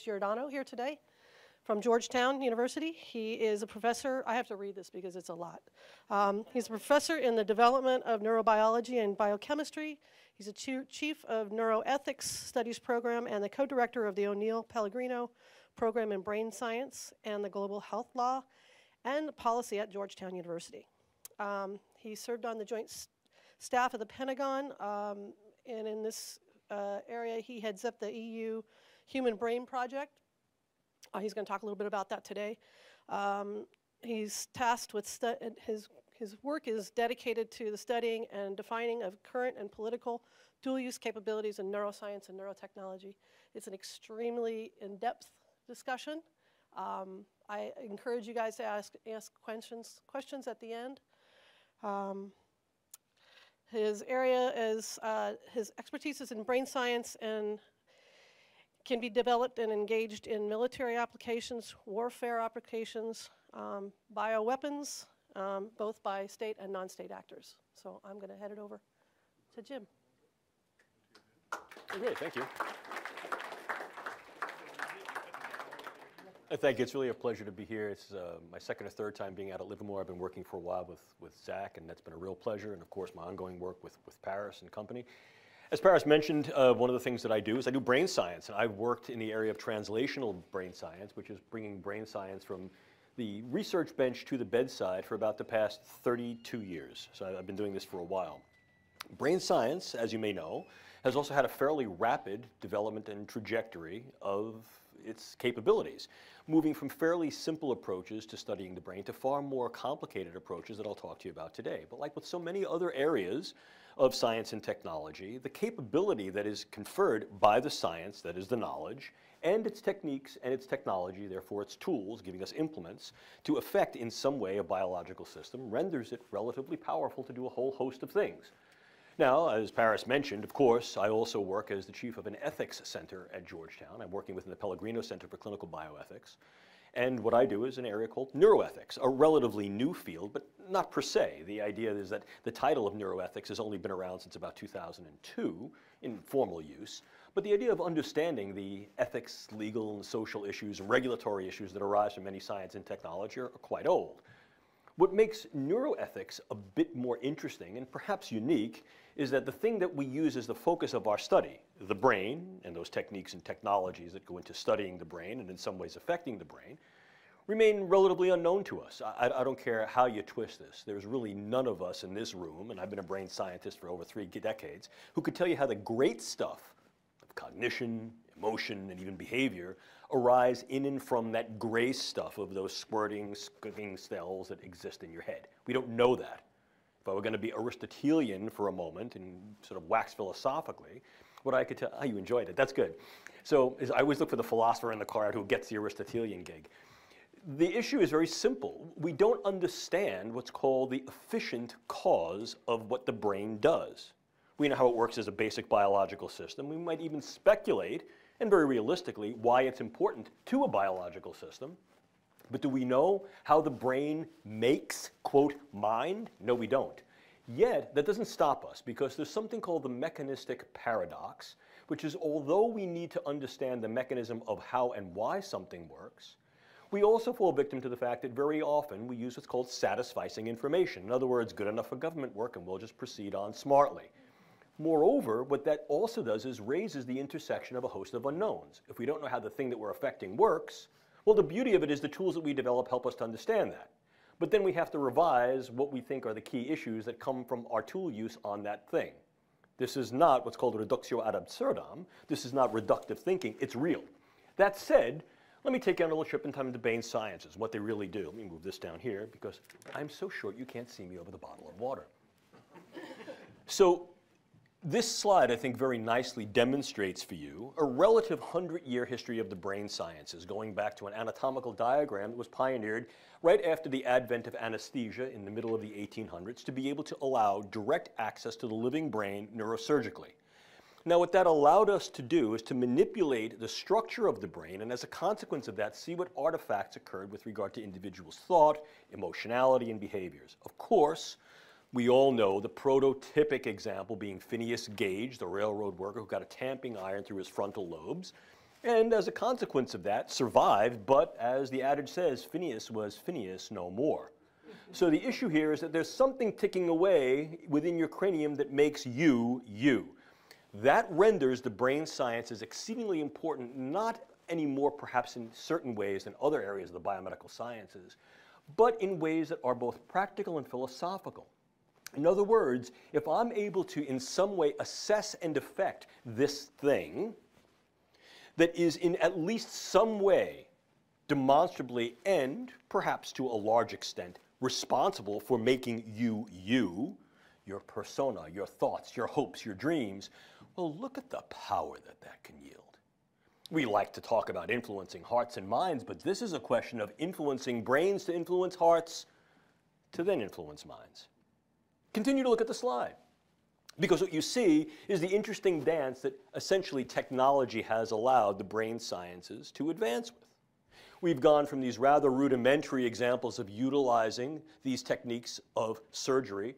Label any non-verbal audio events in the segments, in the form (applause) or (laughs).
James Giordano here today from Georgetown University. He is a professor, I have to read this because it's a lot. Um, he's a professor in the development of neurobiology and biochemistry. He's a chief of neuroethics studies program and the co-director of the O'Neill Pellegrino program in brain science and the global health law and policy at Georgetown University. Um, he served on the joint staff of the Pentagon, um, and in this uh, area, he heads up the EU Human Brain Project, uh, he's going to talk a little bit about that today. Um, he's tasked with his his work is dedicated to the studying and defining of current and political dual-use capabilities in neuroscience and neurotechnology. It's an extremely in-depth discussion. Um, I encourage you guys to ask, ask questions, questions at the end. Um, his area is, uh, his expertise is in brain science and can be developed and engaged in military applications, warfare applications, um, bioweapons, um, both by state and non-state actors. So I'm going to head it over to Jim. Great, thank you. Thank you. It's really a pleasure to be here. It's uh, my second or third time being out at Livermore. I've been working for a while with, with Zach, and that's been a real pleasure. And of course, my ongoing work with, with Paris and company. As Paris mentioned, uh, one of the things that I do is I do brain science, and I've worked in the area of translational brain science, which is bringing brain science from the research bench to the bedside for about the past 32 years. So I've been doing this for a while. Brain science, as you may know, has also had a fairly rapid development and trajectory of its capabilities, moving from fairly simple approaches to studying the brain to far more complicated approaches that I'll talk to you about today. But like with so many other areas of science and technology, the capability that is conferred by the science, that is the knowledge, and its techniques and its technology, therefore its tools, giving us implements, to affect in some way a biological system renders it relatively powerful to do a whole host of things. Now, as Paris mentioned, of course, I also work as the chief of an ethics center at Georgetown. I'm working within the Pellegrino Center for Clinical Bioethics. And what I do is an area called neuroethics, a relatively new field, but not per se. The idea is that the title of neuroethics has only been around since about 2002 in formal use. But the idea of understanding the ethics, legal, and social issues regulatory issues that arise from any science and technology are quite old. What makes neuroethics a bit more interesting and perhaps unique is that the thing that we use as the focus of our study, the brain and those techniques and technologies that go into studying the brain and in some ways affecting the brain, remain relatively unknown to us. I, I, don't care how you twist this. There's really none of us in this room, and I've been a brain scientist for over three decades, who could tell you how the great stuff of cognition, emotion, and even behavior arise in and from that gray stuff of those squirting, squirting cells that exist in your head. We don't know that. I were going to be Aristotelian for a moment and sort of wax philosophically, what I could tell, oh, you enjoyed it, that's good. So I always look for the philosopher in the crowd who gets the Aristotelian gig. The issue is very simple. We don't understand what's called the efficient cause of what the brain does. We know how it works as a basic biological system. We might even speculate, and very realistically, why it's important to a biological system. But do we know how the brain makes, quote, mind? No, we don't. Yet, that doesn't stop us because there's something called the mechanistic paradox, which is although we need to understand the mechanism of how and why something works, we also fall victim to the fact that very often we use what's called satisficing information. In other words, good enough for government work and we'll just proceed on smartly. Moreover, what that also does is raises the intersection of a host of unknowns. If we don't know how the thing that we're affecting works, well, the beauty of it is the tools that we develop help us to understand that. But then we have to revise what we think are the key issues that come from our tool use on that thing. This is not what's called reductio ad absurdum. This is not reductive thinking. It's real. That said, let me take you on a little trip in time into brain sciences, what they really do. Let me move this down here because I'm so short you can't see me over the bottle of water. so this slide, I think, very nicely demonstrates for you a relative 100-year history of the brain sciences, going back to an anatomical diagram that was pioneered right after the advent of anesthesia in the middle of the 1800s to be able to allow direct access to the living brain neurosurgically. Now, what that allowed us to do is to manipulate the structure of the brain, and as a consequence of that, see what artifacts occurred with regard to individuals' thought, emotionality, and behaviors. Of course, we all know the prototypic example being Phineas Gage, the railroad worker who got a tamping iron through his frontal lobes. and as a consequence of that, survived, but as the adage says, Phineas was Phineas no more. So the issue here is that there's something ticking away within your cranium that makes you, you. That renders the brain sciences exceedingly important, not anymore perhaps in certain ways than other areas of the biomedical sciences, but in ways that are both practical and philosophical. In other words, if I'm able to in some way assess and affect this thing that is in at least some way demonstrably and perhaps to a large extent responsible for making you you, your persona, your thoughts, your hopes, your dreams, well, look at the power that that can yield. We like to talk about influencing hearts and minds, but this is a question of influencing brains to influence hearts to then influence minds. Continue to look at the slide. Because what you see is the interesting dance that essentially technology has allowed the brain sciences to advance with. We've gone from these rather rudimentary examples of utilizing these techniques of surgery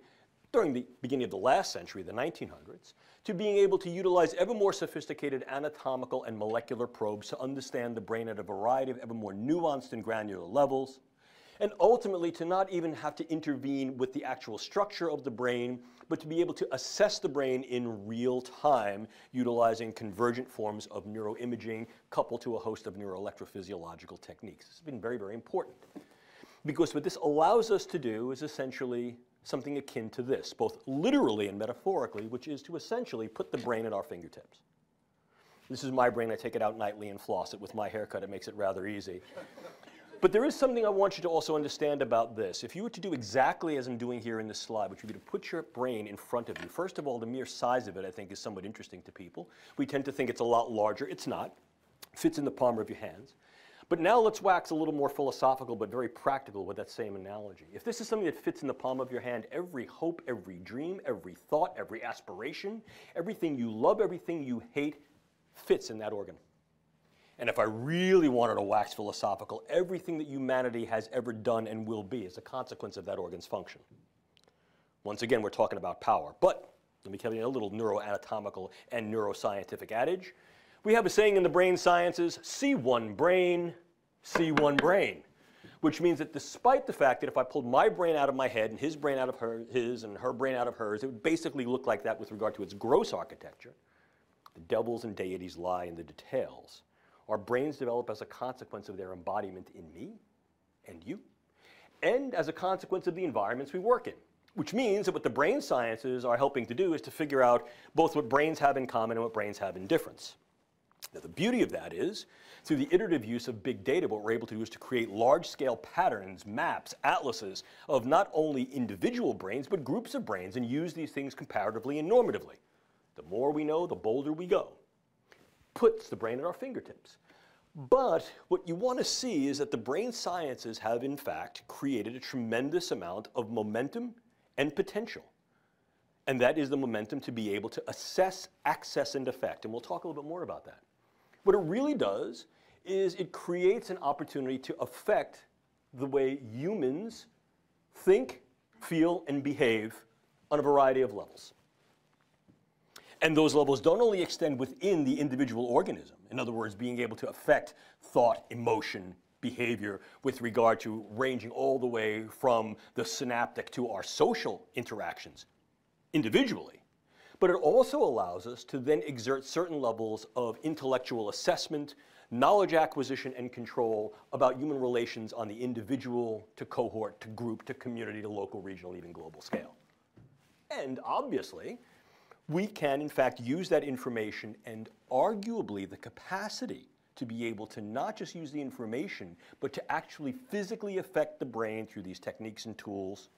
during the beginning of the last century, the 1900s, to being able to utilize ever more sophisticated anatomical and molecular probes to understand the brain at a variety of ever more nuanced and granular levels, and ultimately to not even have to intervene with the actual structure of the brain, but to be able to assess the brain in real time utilizing convergent forms of neuroimaging coupled to a host of neuroelectrophysiological techniques. Has been very, very important. Because what this allows us to do is essentially something akin to this, both literally and metaphorically, which is to essentially put the brain at our fingertips. This is my brain. I take it out nightly and floss it. With my haircut, it makes it rather easy. But there is something I want you to also understand about this. If you were to do exactly as I'm doing here in this slide, which would be to put your brain in front of you, first of all, the mere size of it, I think, is somewhat interesting to people. We tend to think it's a lot larger. It's not. It fits in the palm of your hands. But now let's wax a little more philosophical but very practical with that same analogy. If this is something that fits in the palm of your hand, every hope, every dream, every thought, every aspiration, everything you love, everything you hate fits in that organ. And if I really wanted to wax philosophical, everything that humanity has ever done and will be is a consequence of that organ's function. Once again, we're talking about power. But let me tell you a little neuroanatomical and neuroscientific adage. We have a saying in the brain sciences see one brain, see one brain. Which means that despite the fact that if I pulled my brain out of my head and his brain out of her, his and her brain out of hers, it would basically look like that with regard to its gross architecture. The devils and deities lie in the details. Our brains develop as a consequence of their embodiment in me and you, and as a consequence of the environments we work in. Which means that what the brain sciences are helping to do is to figure out both what brains have in common and what brains have in difference. Now, the beauty of that is, through the iterative use of big data, what we're able to do is to create large-scale patterns, maps, atlases of not only individual brains, but groups of brains, and use these things comparatively and normatively. The more we know, the bolder we go. Puts the brain at our fingertips. But what you want to see is that the brain sciences have, in fact, created a tremendous amount of momentum and potential. And that is the momentum to be able to assess, access, and affect. And we'll talk a little bit more about that. What it really does is it creates an opportunity to affect the way humans think, feel, and behave on a variety of levels. And those levels don't only extend within the individual organism, in other words, being able to affect thought, emotion, behavior with regard to ranging all the way from the synaptic to our social interactions individually. But it also allows us to then exert certain levels of intellectual assessment, knowledge acquisition, and control about human relations on the individual to cohort to group to community to local, regional, even global scale. And obviously, we can, in fact, use that information and arguably the capacity to be able to not just use the information, but to actually physically affect the brain through these techniques and tools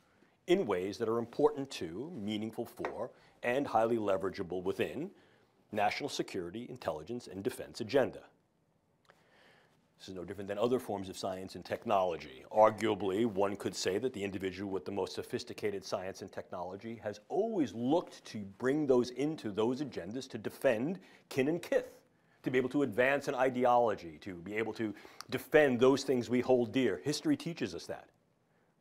in ways that are important to, meaningful for, and highly leverageable within national security, intelligence, and defense agenda. This is no different than other forms of science and technology. Arguably, one could say that the individual with the most sophisticated science and technology has always looked to bring those into those agendas to defend kin and kith, to be able to advance an ideology, to be able to defend those things we hold dear. History teaches us that.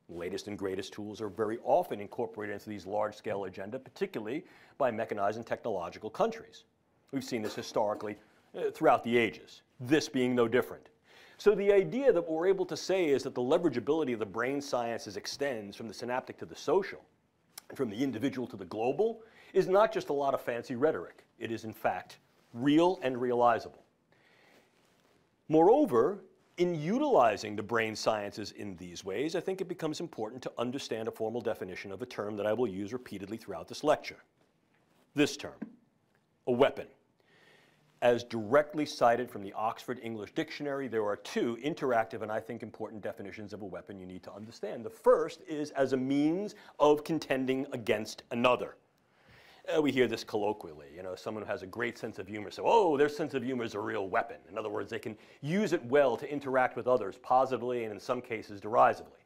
Latest and greatest tools are very often incorporated into these large-scale agenda, particularly by mechanized and technological countries. We've seen this historically uh, throughout the ages, this being no different. So the idea that what we're able to say is that the leverageability of the brain sciences extends from the synaptic to the social, from the individual to the global, is not just a lot of fancy rhetoric. It is, in fact, real and realizable. Moreover, in utilizing the brain sciences in these ways, I think it becomes important to understand a formal definition of a term that I will use repeatedly throughout this lecture. This term, a weapon. As directly cited from the Oxford English Dictionary, there are two interactive and I think important definitions of a weapon you need to understand. The first is as a means of contending against another. Uh, we hear this colloquially. You know, someone who has a great sense of humor so, oh, their sense of humor is a real weapon. In other words, they can use it well to interact with others positively and in some cases derisively.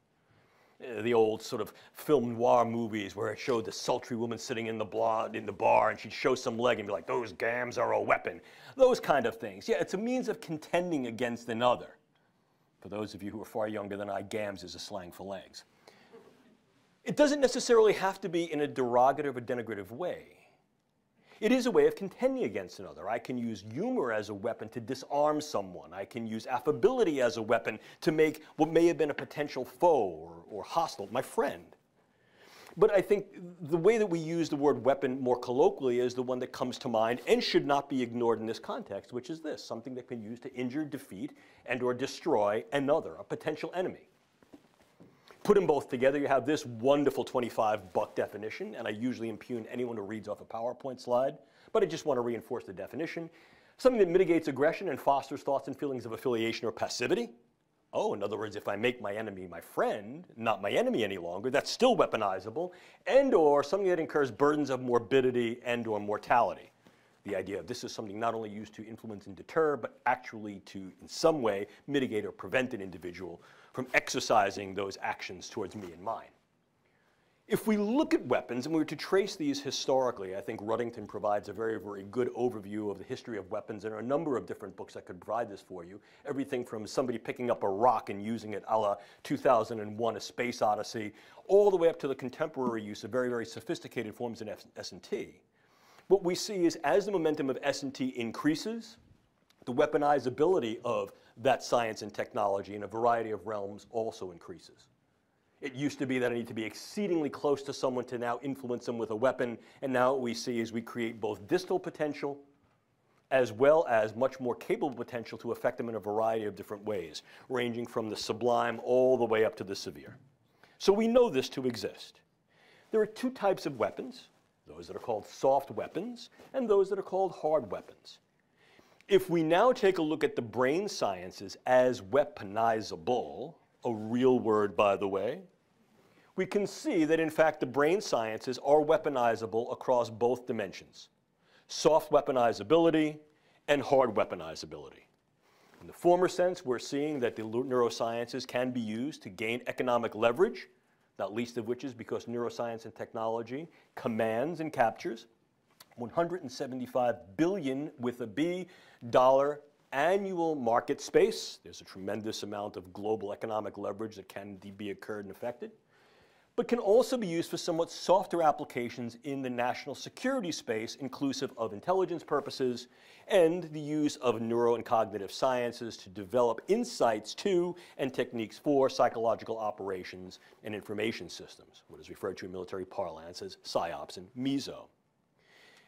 Uh, the old sort of film noir movies where it showed the sultry woman sitting in the, in the bar and she'd show some leg and be like, those gams are a weapon. Those kind of things. Yeah, it's a means of contending against another. For those of you who are far younger than I, gams is a slang for legs. It doesn't necessarily have to be in a derogative or denigrative way. It is a way of contending against another. I can use humor as a weapon to disarm someone. I can use affability as a weapon to make what may have been a potential foe or, or hostile my friend. But I think the way that we use the word weapon more colloquially is the one that comes to mind and should not be ignored in this context, which is this, something that can be used to injure, defeat, and or destroy another, a potential enemy. Put them both together, you have this wonderful 25 buck definition, and I usually impugn anyone who reads off a PowerPoint slide, but I just want to reinforce the definition. Something that mitigates aggression and fosters thoughts and feelings of affiliation or passivity. Oh, in other words, if I make my enemy my friend, not my enemy any longer, that's still weaponizable, and or something that incurs burdens of morbidity and or mortality. The idea of this is something not only used to influence and deter, but actually to, in some way, mitigate or prevent an individual from exercising those actions towards me and mine. If we look at weapons and we were to trace these historically, I think Ruddington provides a very, very good overview of the history of weapons. There are a number of different books that could provide this for you. Everything from somebody picking up a rock and using it a la 2001 A Space Odyssey, all the way up to the contemporary use of very, very sophisticated forms in S&T. What we see is as the momentum of S&T increases, the weaponizability of that science and technology in a variety of realms also increases. It used to be that I need to be exceedingly close to someone to now influence them with a weapon, and now what we see is we create both distal potential as well as much more capable potential to affect them in a variety of different ways, ranging from the sublime all the way up to the severe. So we know this to exist. There are two types of weapons, those that are called soft weapons and those that are called hard weapons. If we now take a look at the brain sciences as weaponizable, a real word by the way, we can see that in fact the brain sciences are weaponizable across both dimensions, soft weaponizability and hard weaponizability. In the former sense, we're seeing that the neurosciences can be used to gain economic leverage, not least of which is because neuroscience and technology commands and captures 175 billion with a B dollar annual market space. There's a tremendous amount of global economic leverage that can be occurred and affected, but can also be used for somewhat softer applications in the national security space, inclusive of intelligence purposes and the use of neuro and cognitive sciences to develop insights to and techniques for psychological operations and information systems, what is referred to in military parlance as PSYOPs and MESO.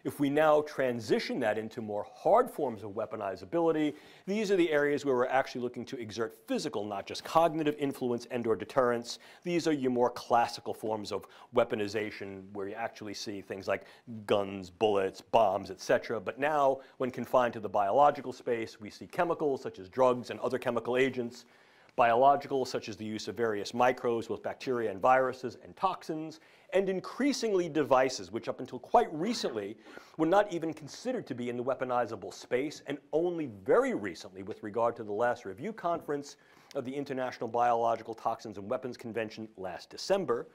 If we now transition that into more hard forms of weaponizability, these are the areas where we're actually looking to exert physical, not just cognitive influence and or deterrence. These are your more classical forms of weaponization where you actually see things like guns, bullets, bombs, etc. But now, when confined to the biological space, we see chemicals such as drugs and other chemical agents, biological, such as the use of various microbes, both bacteria and viruses, and toxins, and increasingly devices, which up until quite recently were not even considered to be in the weaponizable space, and only very recently, with regard to the last review conference of the International Biological Toxins and Weapons Convention last December,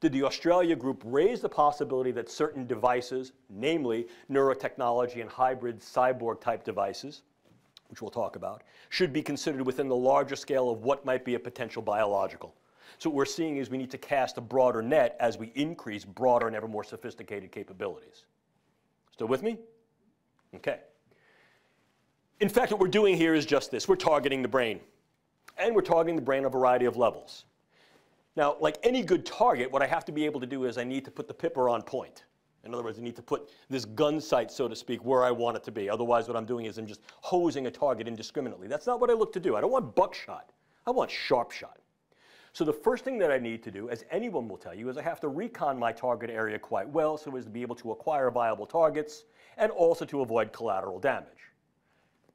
did the Australia group raise the possibility that certain devices, namely neurotechnology and hybrid cyborg type devices, which we'll talk about, should be considered within the larger scale of what might be a potential biological. So what we're seeing is we need to cast a broader net as we increase broader and ever more sophisticated capabilities. Still with me? Okay. In fact, what we're doing here is just this. We're targeting the brain. And we're targeting the brain on a variety of levels. Now, like any good target, what I have to be able to do is I need to put the pipper on point. In other words, I need to put this gun sight, so to speak, where I want it to be. Otherwise, what I'm doing is I'm just hosing a target indiscriminately. That's not what I look to do. I don't want buckshot. I want sharp shot. So the first thing that I need to do, as anyone will tell you, is I have to recon my target area quite well so as to be able to acquire viable targets and also to avoid collateral damage.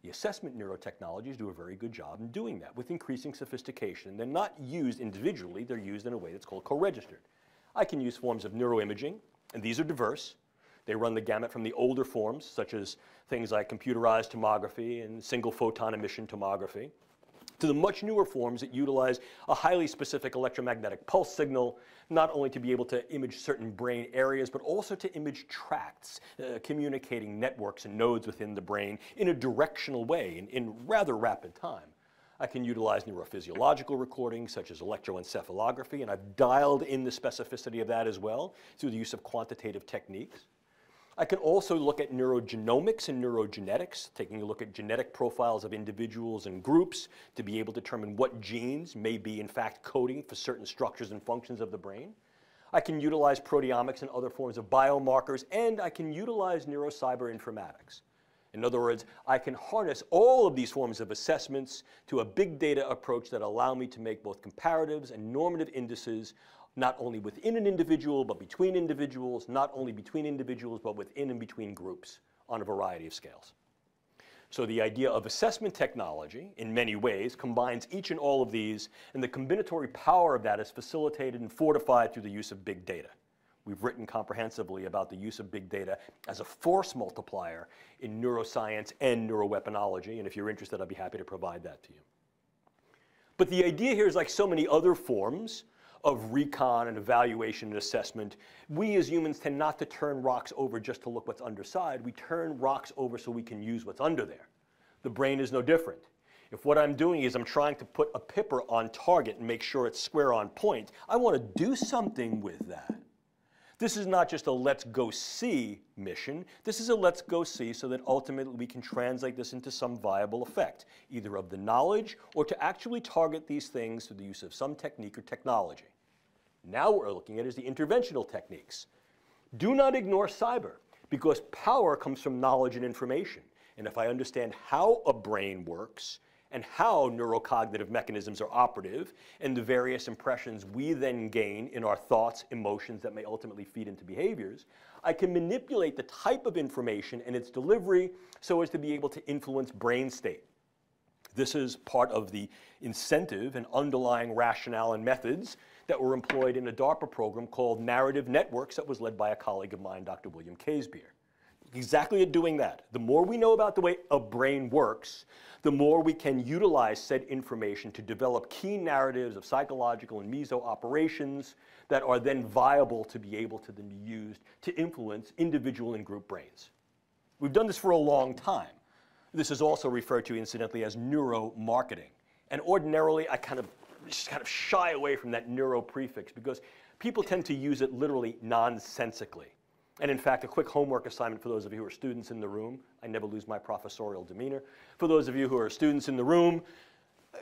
The assessment neurotechnologies do a very good job in doing that with increasing sophistication. They're not used individually, they're used in a way that's called co-registered. I can use forms of neuroimaging, and these are diverse. They run the gamut from the older forms, such as things like computerized tomography and single photon emission tomography, to the much newer forms that utilize a highly specific electromagnetic pulse signal, not only to be able to image certain brain areas, but also to image tracts, uh, communicating networks and nodes within the brain in a directional way in, in rather rapid time. I can utilize neurophysiological recordings such as electroencephalography, and I've dialed in the specificity of that as well through the use of quantitative techniques. I can also look at neurogenomics and neurogenetics, taking a look at genetic profiles of individuals and groups to be able to determine what genes may be in fact coding for certain structures and functions of the brain. I can utilize proteomics and other forms of biomarkers, and I can utilize neurocyber informatics. In other words, I can harness all of these forms of assessments to a big data approach that allow me to make both comparatives and normative indices not only within an individual, but between individuals, not only between individuals, but within and between groups on a variety of scales. So the idea of assessment technology, in many ways, combines each and all of these, and the combinatory power of that is facilitated and fortified through the use of big data. We've written comprehensively about the use of big data as a force multiplier in neuroscience and neuroweaponology, and if you're interested, I'd be happy to provide that to you. But the idea here is like so many other forms of recon and evaluation and assessment, we as humans tend not to turn rocks over just to look what's underside. We turn rocks over so we can use what's under there. The brain is no different. If what I'm doing is I'm trying to put a pipper on target and make sure it's square on point, I want to do something with that. This is not just a let's go see mission. This is a let's go see so that ultimately we can translate this into some viable effect, either of the knowledge or to actually target these things through the use of some technique or technology. Now what we're looking at is the interventional techniques. Do not ignore cyber because power comes from knowledge and information. And if I understand how a brain works and how neurocognitive mechanisms are operative and the various impressions we then gain in our thoughts, emotions that may ultimately feed into behaviors, I can manipulate the type of information and its delivery so as to be able to influence brain state. This is part of the incentive and underlying rationale and methods that were employed in a DARPA program called Narrative Networks that was led by a colleague of mine, Dr. William Casebier. Exactly at doing that. The more we know about the way a brain works, the more we can utilize said information to develop key narratives of psychological and meso operations that are then viable to be able to then be used to influence individual and group brains. We've done this for a long time. This is also referred to incidentally as neuromarketing. And ordinarily, I kind of just kind of shy away from that neuro prefix because people tend to use it literally nonsensically. And in fact, a quick homework assignment for those of you who are students in the room. I never lose my professorial demeanor. For those of you who are students in the room, uh,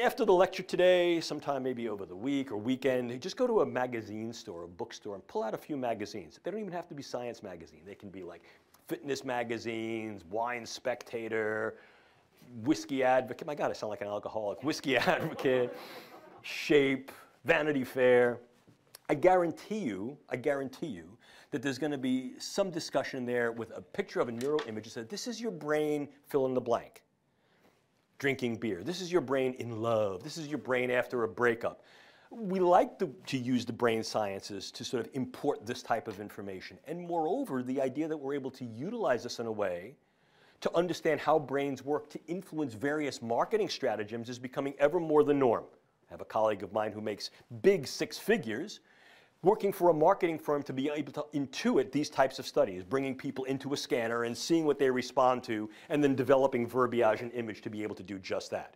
after the lecture today, sometime maybe over the week or weekend, just go to a magazine store, a bookstore, and pull out a few magazines. They don't even have to be science magazine. They can be like fitness magazines, wine spectator, whiskey advocate. My God, I sound like an alcoholic. Whiskey (laughs) advocate, shape, Vanity Fair. I guarantee you, I guarantee you that there's going to be some discussion there with a picture of a neural image that says, this is your brain, fill in the blank. Drinking beer. This is your brain in love. This is your brain after a breakup. We like to, to use the brain sciences to sort of import this type of information. And moreover, the idea that we're able to utilize this in a way to understand how brains work to influence various marketing stratagems is becoming ever more the norm. I have a colleague of mine who makes big six figures working for a marketing firm to be able to intuit these types of studies, bringing people into a scanner and seeing what they respond to, and then developing verbiage and image to be able to do just that.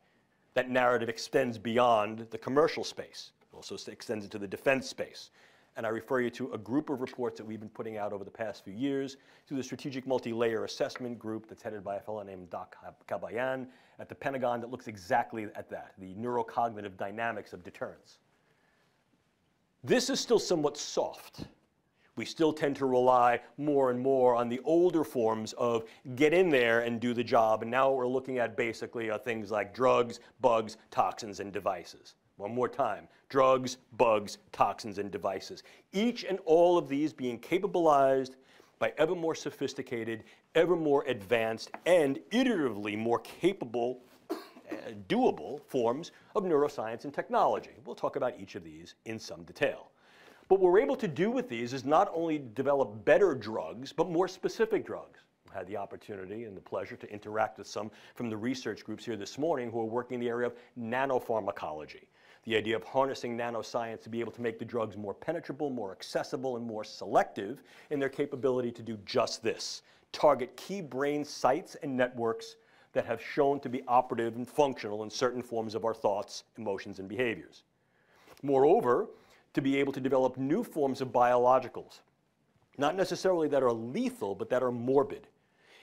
That narrative extends beyond the commercial space. It also extends into the defense space. And I refer you to a group of reports that we've been putting out over the past few years through the Strategic Multi-Layer Assessment Group that's headed by a fellow named Doc Kabayan at the Pentagon that looks exactly at that, the neurocognitive dynamics of deterrence. This is still somewhat soft. We still tend to rely more and more on the older forms of get in there and do the job. And now what we're looking at basically are things like drugs, bugs, toxins, and devices. One more time drugs, bugs, toxins, and devices. Each and all of these being capabilized by ever more sophisticated, ever more advanced, and iteratively more capable, uh, Uh, doable forms of neuroscience and technology. We'll talk about each of these in some detail. But what we're able to do with these is not only develop better drugs, but more specific drugs. I had the opportunity and the pleasure to interact with some from the research groups here this morning who are working in the area of nanopharmacology. The idea of harnessing nanoscience to be able to make the drugs more penetrable, more accessible, and more selective in their capability to do just this target key brain sites and networks that have shown to be operative and functional in certain forms of our thoughts, emotions, and behaviors. Moreover, to be able to develop new forms of biologicals, not necessarily that are lethal, but that are morbid.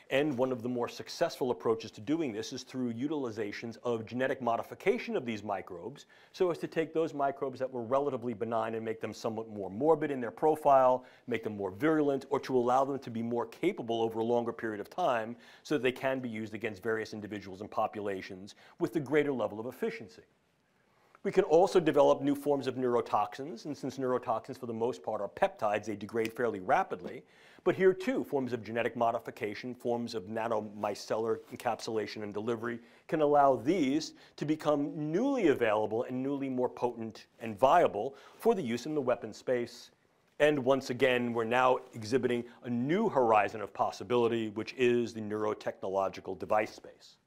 And one of the more successful approaches to doing this is through utilizations of genetic modification of these microbes so as to take those microbes that were relatively benign and make them somewhat more morbid in their profile, make them more virulent, or to allow them to be more capable over a longer period of time so that they can be used against various individuals and populations with a greater level of efficiency. We can also develop new forms of neurotoxins, and since neurotoxins for the most part are peptides, they degrade fairly rapidly. But here too, forms of genetic modification, forms of nanomicellar encapsulation and delivery can allow these to become newly available and newly more potent and viable for the use in the weapon space. And once again, we're now exhibiting a new horizon of possibility, which is the neurotechnological device space.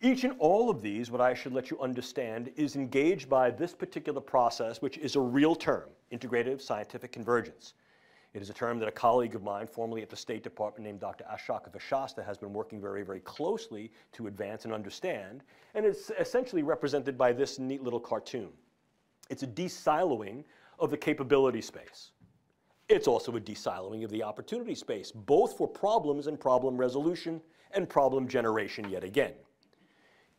Each and all of these, what I should let you understand, is engaged by this particular process, which is a real term, integrative scientific convergence. It is a term that a colleague of mine, formerly at the State Department, named Dr. Ashoka Vashasta, has been working very, very closely to advance and understand, and it's essentially represented by this neat little cartoon. It's a de-siloing of the capability space. It's also a de-siloing of the opportunity space, both for problems and problem resolution and problem generation yet again.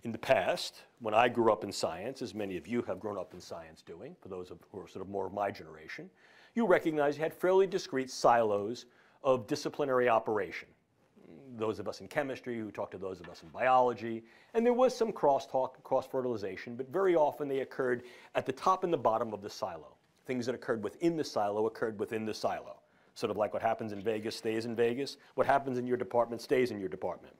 In the past, when I grew up in science, as many of you have grown up in science doing, for those who are sort of more of my generation, you recognize you had fairly discrete silos of disciplinary operation. Those of us in chemistry who talked to those of us in biology, and there was some crosstalk, cross-fertilization, but very often they occurred at the top and the bottom of the silo. Things that occurred within the silo occurred within the silo. Sort of like what happens in Vegas stays in Vegas, what happens in your department stays in your department.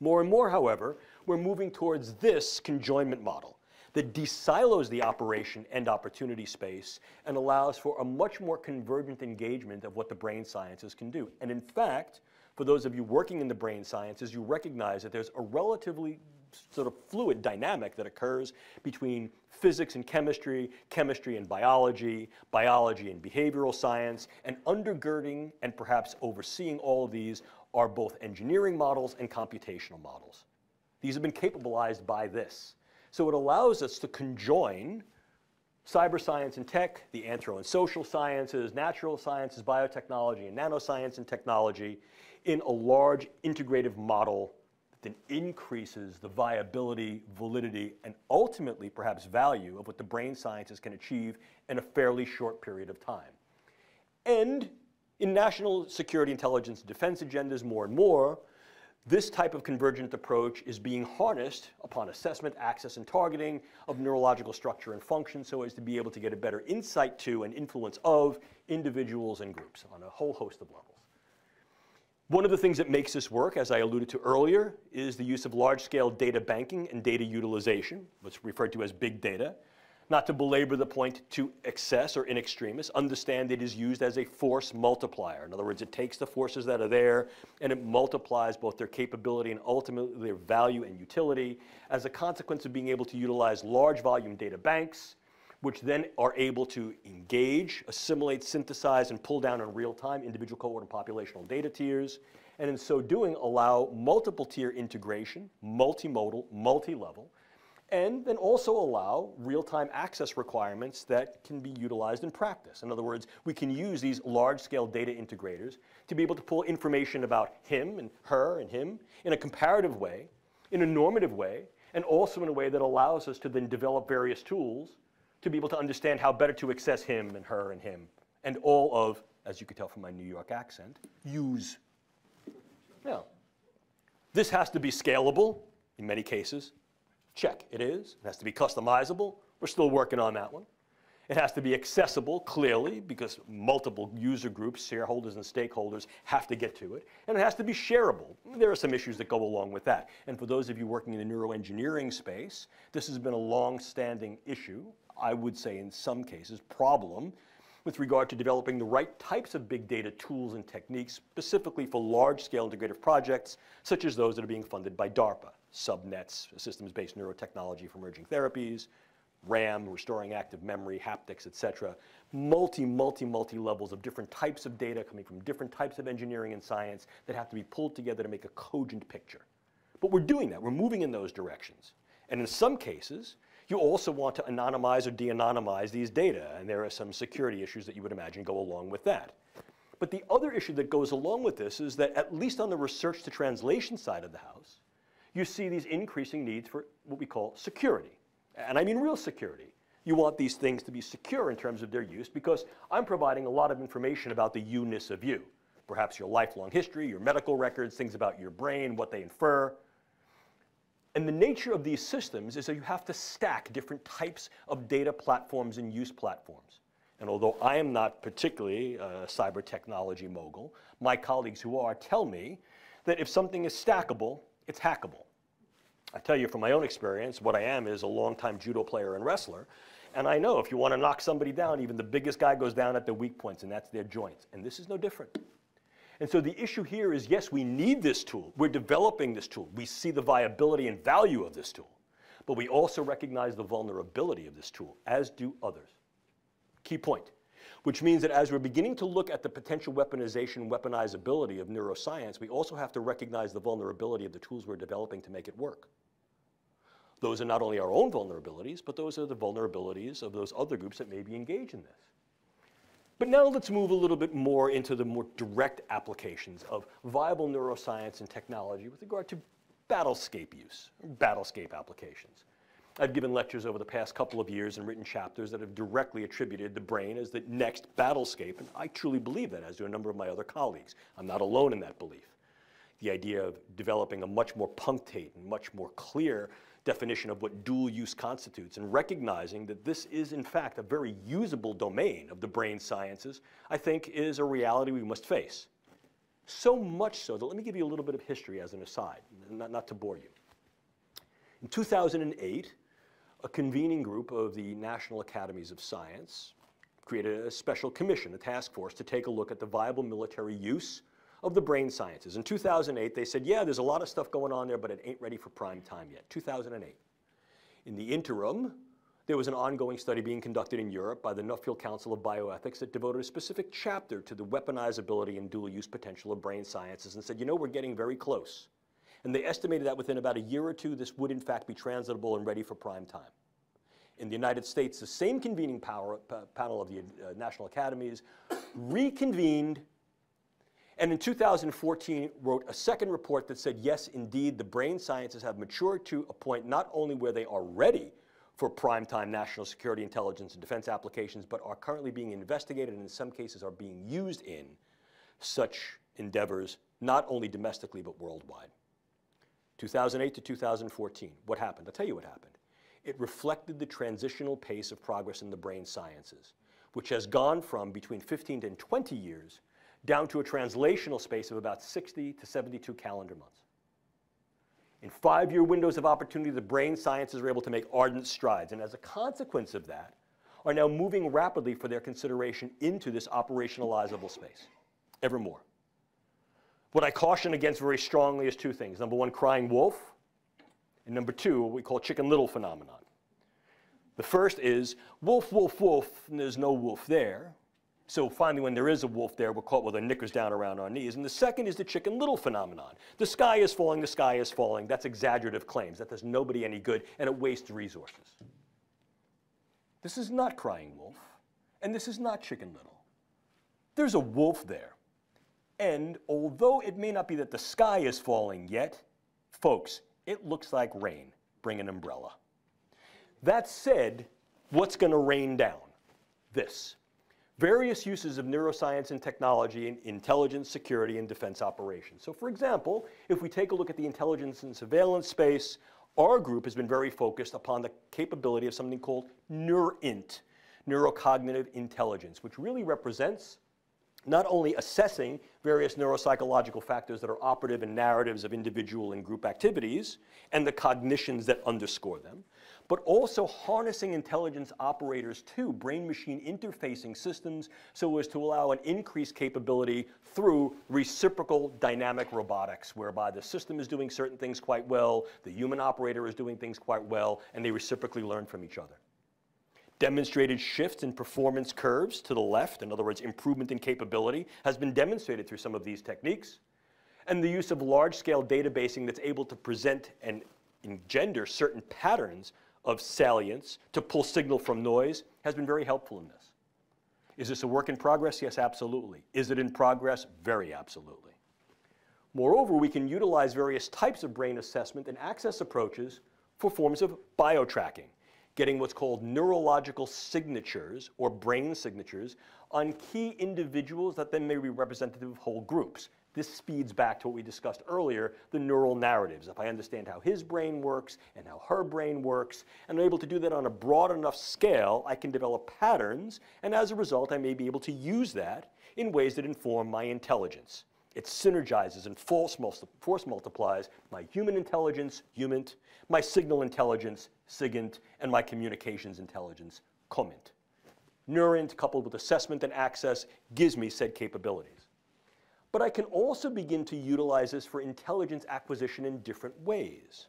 More and more, however, we're moving towards this conjoinment model that desilos the operation and opportunity space and allows for a much more convergent engagement of what the brain sciences can do. And in fact, for those of you working in the brain sciences, you recognize that there's a relatively sort of fluid dynamic that occurs between physics and chemistry, chemistry and biology, biology and behavioral science, and undergirding and perhaps overseeing all of these are both engineering models and computational models. These have been capabilized by this. So it allows us to conjoin cyber science and tech, the anthro and social sciences, natural sciences, biotechnology, and nanoscience and technology in a large integrative model that increases the viability, validity, and ultimately perhaps value of what the brain sciences can achieve in a fairly short period of time. And in national security, intelligence, and defense agendas more and more, this type of convergent approach is being harnessed upon assessment, access, and targeting of neurological structure and function so as to be able to get a better insight to and influence of individuals and groups on a whole host of levels. One of the things that makes this work, as I alluded to earlier, is the use of large-scale data banking and data utilization, what's referred to as big data, not to belabor the point to excess or in extremis, understand it is used as a force multiplier. In other words, it takes the forces that are there and it multiplies both their capability and ultimately their value and utility as a consequence of being able to utilize large volume data banks, which then are able to engage, assimilate, synthesize, and pull down in real time individual cohort and populational data tiers, and in so doing allow multiple tier integration, multimodal, multi-level, and then also allow real-time access requirements that can be utilized in practice. In other words, we can use these large-scale data integrators to be able to pull information about him and her and him in a comparative way, in a normative way, and also in a way that allows us to then develop various tools to be able to understand how better to access him and her and him, and all of, as you can tell from my New York accent, use. Now, this has to be scalable in many cases. Check, it is. It has to be customizable. We're still working on that one. It has to be accessible, clearly, because multiple user groups, shareholders and stakeholders have to get to it. And it has to be shareable. There are some issues that go along with that. And for those of you working in the neuroengineering space, this has been a long-standing issue, I would say in some cases, problem, with regard to developing the right types of big data tools and techniques, specifically for large-scale integrative projects, such as those that are being funded by DARPA, subnets, systems-based neurotechnology for emerging therapies, RAM, restoring active memory, haptics, et cetera. Multi, multi, multi levels of different types of data coming from different types of engineering and science that have to be pulled together to make a cogent picture. But we're doing that. We're moving in those directions. And in some cases, you also want to anonymize or de-anonymize these data, and there are some security issues that you would imagine go along with that. But the other issue that goes along with this is that at least on the research to translation side of the house, you see these increasing needs for what we call security. And I mean real security. You want these things to be secure in terms of their use because I'm providing a lot of information about the you-ness of you. Perhaps your lifelong history, your medical records, things about your brain, what they infer. And the nature of these systems is that you have to stack different types of data platforms and use platforms. And although I am not particularly a cyber technology mogul, my colleagues who are tell me that if something is stackable, it's hackable. I tell you from my own experience, what I am is a longtime judo player and wrestler. And I know if you want to knock somebody down, even the biggest guy goes down at the weak points, and that's their joints. And this is no different. And so the issue here is yes, we need this tool. We're developing this tool. We see the viability and value of this tool. But we also recognize the vulnerability of this tool, as do others. Key point. Which means that as we're beginning to look at the potential weaponization, weaponizability of neuroscience, we also have to recognize the vulnerability of the tools we're developing to make it work. Those are not only our own vulnerabilities, but those are the vulnerabilities of those other groups that may be engaged in this. But now let's move a little bit more into the more direct applications of viable neuroscience and technology with regard to battlescape use, battlescape applications. I've given lectures over the past couple of years and written chapters that have directly attributed the brain as the next battlescape, and I truly believe that, as do a number of my other colleagues. I'm not alone in that belief. The idea of developing a much more punctate and much more clear definition of what dual use constitutes and recognizing that this is in fact a very usable domain of the brain sciences, I think is a reality we must face. So much so that let me give you a little bit of history as an aside, not, not to bore you. In 2008, a convening group of the National Academies of Science created a special commission, a task force, to take a look at the viable military use of the brain sciences. In 2008, they said, yeah, there's a lot of stuff going on there, but it ain't ready for prime time yet. 2008. In the interim, there was an ongoing study being conducted in Europe by the Nuffield Council of Bioethics that devoted a specific chapter to the weaponizability and dual use potential of brain sciences and said, you know, we're getting very close. And they estimated that within about a year or two, this would in fact be translatable and ready for prime time. In the United States, the same convening power, panel of the uh, National Academies reconvened and in 2014 wrote a second report that said, yes, indeed, the brain sciences have matured to a point not only where they are ready for primetime national security, intelligence, and defense applications, but are currently being investigated and in some cases are being used in such endeavors, not only domestically, but worldwide. 2008 to 2014, what happened? I'll tell you what happened. It reflected the transitional pace of progress in the brain sciences, which has gone from between 15 and 20 years down to a translational space of about 60 to 72 calendar months. In five-year windows of opportunity, the brain sciences are able to make ardent strides, and as a consequence of that, are now moving rapidly for their consideration into this operationalizable space, ever more. What I caution against very strongly is two things. Number one, crying wolf, and number two, what we call chicken little phenomenon. The first is wolf, wolf, wolf, and there's no wolf there. So finally, when there is a wolf there, we're caught with our knickers down around our knees. And the second is the chicken little phenomenon. The sky is falling, the sky is falling. That's exaggerative claims. That does nobody any good, and it wastes resources. This is not crying wolf, and this is not chicken little. There's a wolf there. And although it may not be that the sky is falling yet, folks, it looks like rain. Bring an umbrella. That said, what's going to rain down? This. Various uses of neuroscience and technology in intelligence, security, and defense operations. So for example, if we take a look at the intelligence and surveillance space, our group has been very focused upon the capability of something called NeurInt, neurocognitive intelligence, which really represents not only assessing various neuropsychological factors that are operative in narratives of individual and group activities and the cognitions that underscore them, but also harnessing intelligence operators to brain-machine interfacing systems so as to allow an increased capability through reciprocal dynamic robotics, whereby the system is doing certain things quite well, the human operator is doing things quite well, and they reciprocally learn from each other demonstrated shifts in performance curves to the left, in other words, improvement in capability, has been demonstrated through some of these techniques. And the use of large-scale databasing that's able to present and engender certain patterns of salience to pull signal from noise has been very helpful in this. Is this a work in progress? Yes, absolutely. Is it in progress? Very absolutely. Moreover, we can utilize various types of brain assessment and access approaches for forms of bio-tracking getting what's called neurological signatures or brain signatures on key individuals that then may be representative of whole groups. This speeds back to what we discussed earlier, the neural narratives. If I understand how his brain works and how her brain works, and I'm able to do that on a broad enough scale, I can develop patterns, and as a result, I may be able to use that in ways that inform my intelligence. It synergizes and force, multiplies my human intelligence, humint, my signal intelligence, SIGINT, and my communications intelligence, COMINT. NeurInt coupled with assessment and access gives me said capabilities. But I can also begin to utilize this for intelligence acquisition in different ways.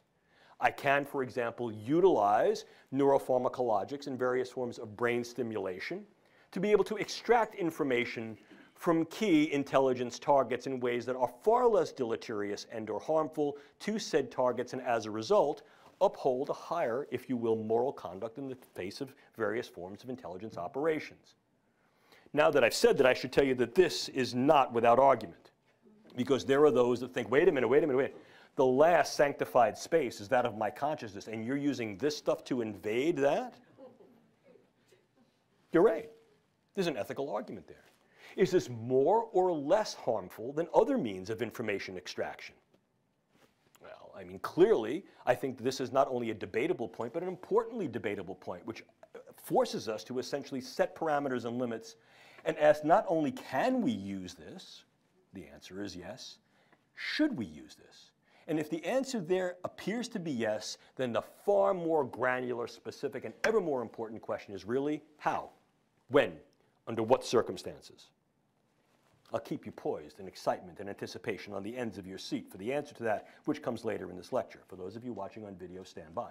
I can, for example, utilize neuropharmacologics and various forms of brain stimulation to be able to extract information from key intelligence targets in ways that are far less deleterious and or harmful to said targets and as a result uphold a higher, if you will, moral conduct in the face of various forms of intelligence operations. Now that I've said that, I should tell you that this is not without argument. Because there are those that think, wait a minute, wait a minute, wait. The last sanctified space is that of my consciousness, and you're using this stuff to invade that? You're right. There's an ethical argument there. Is this more or less harmful than other means of information extraction? Well, I mean, clearly, I think this is not only a debatable point, but an importantly debatable point, which forces us to essentially set parameters and limits and ask not only can we use this, the answer is yes, should we use this? And if the answer there appears to be yes, then the far more granular, specific, and ever more important question is really how, when, under what circumstances? I'll keep you poised in excitement and anticipation on the ends of your seat for the answer to that, which comes later in this lecture. For those of you watching on video, stand by.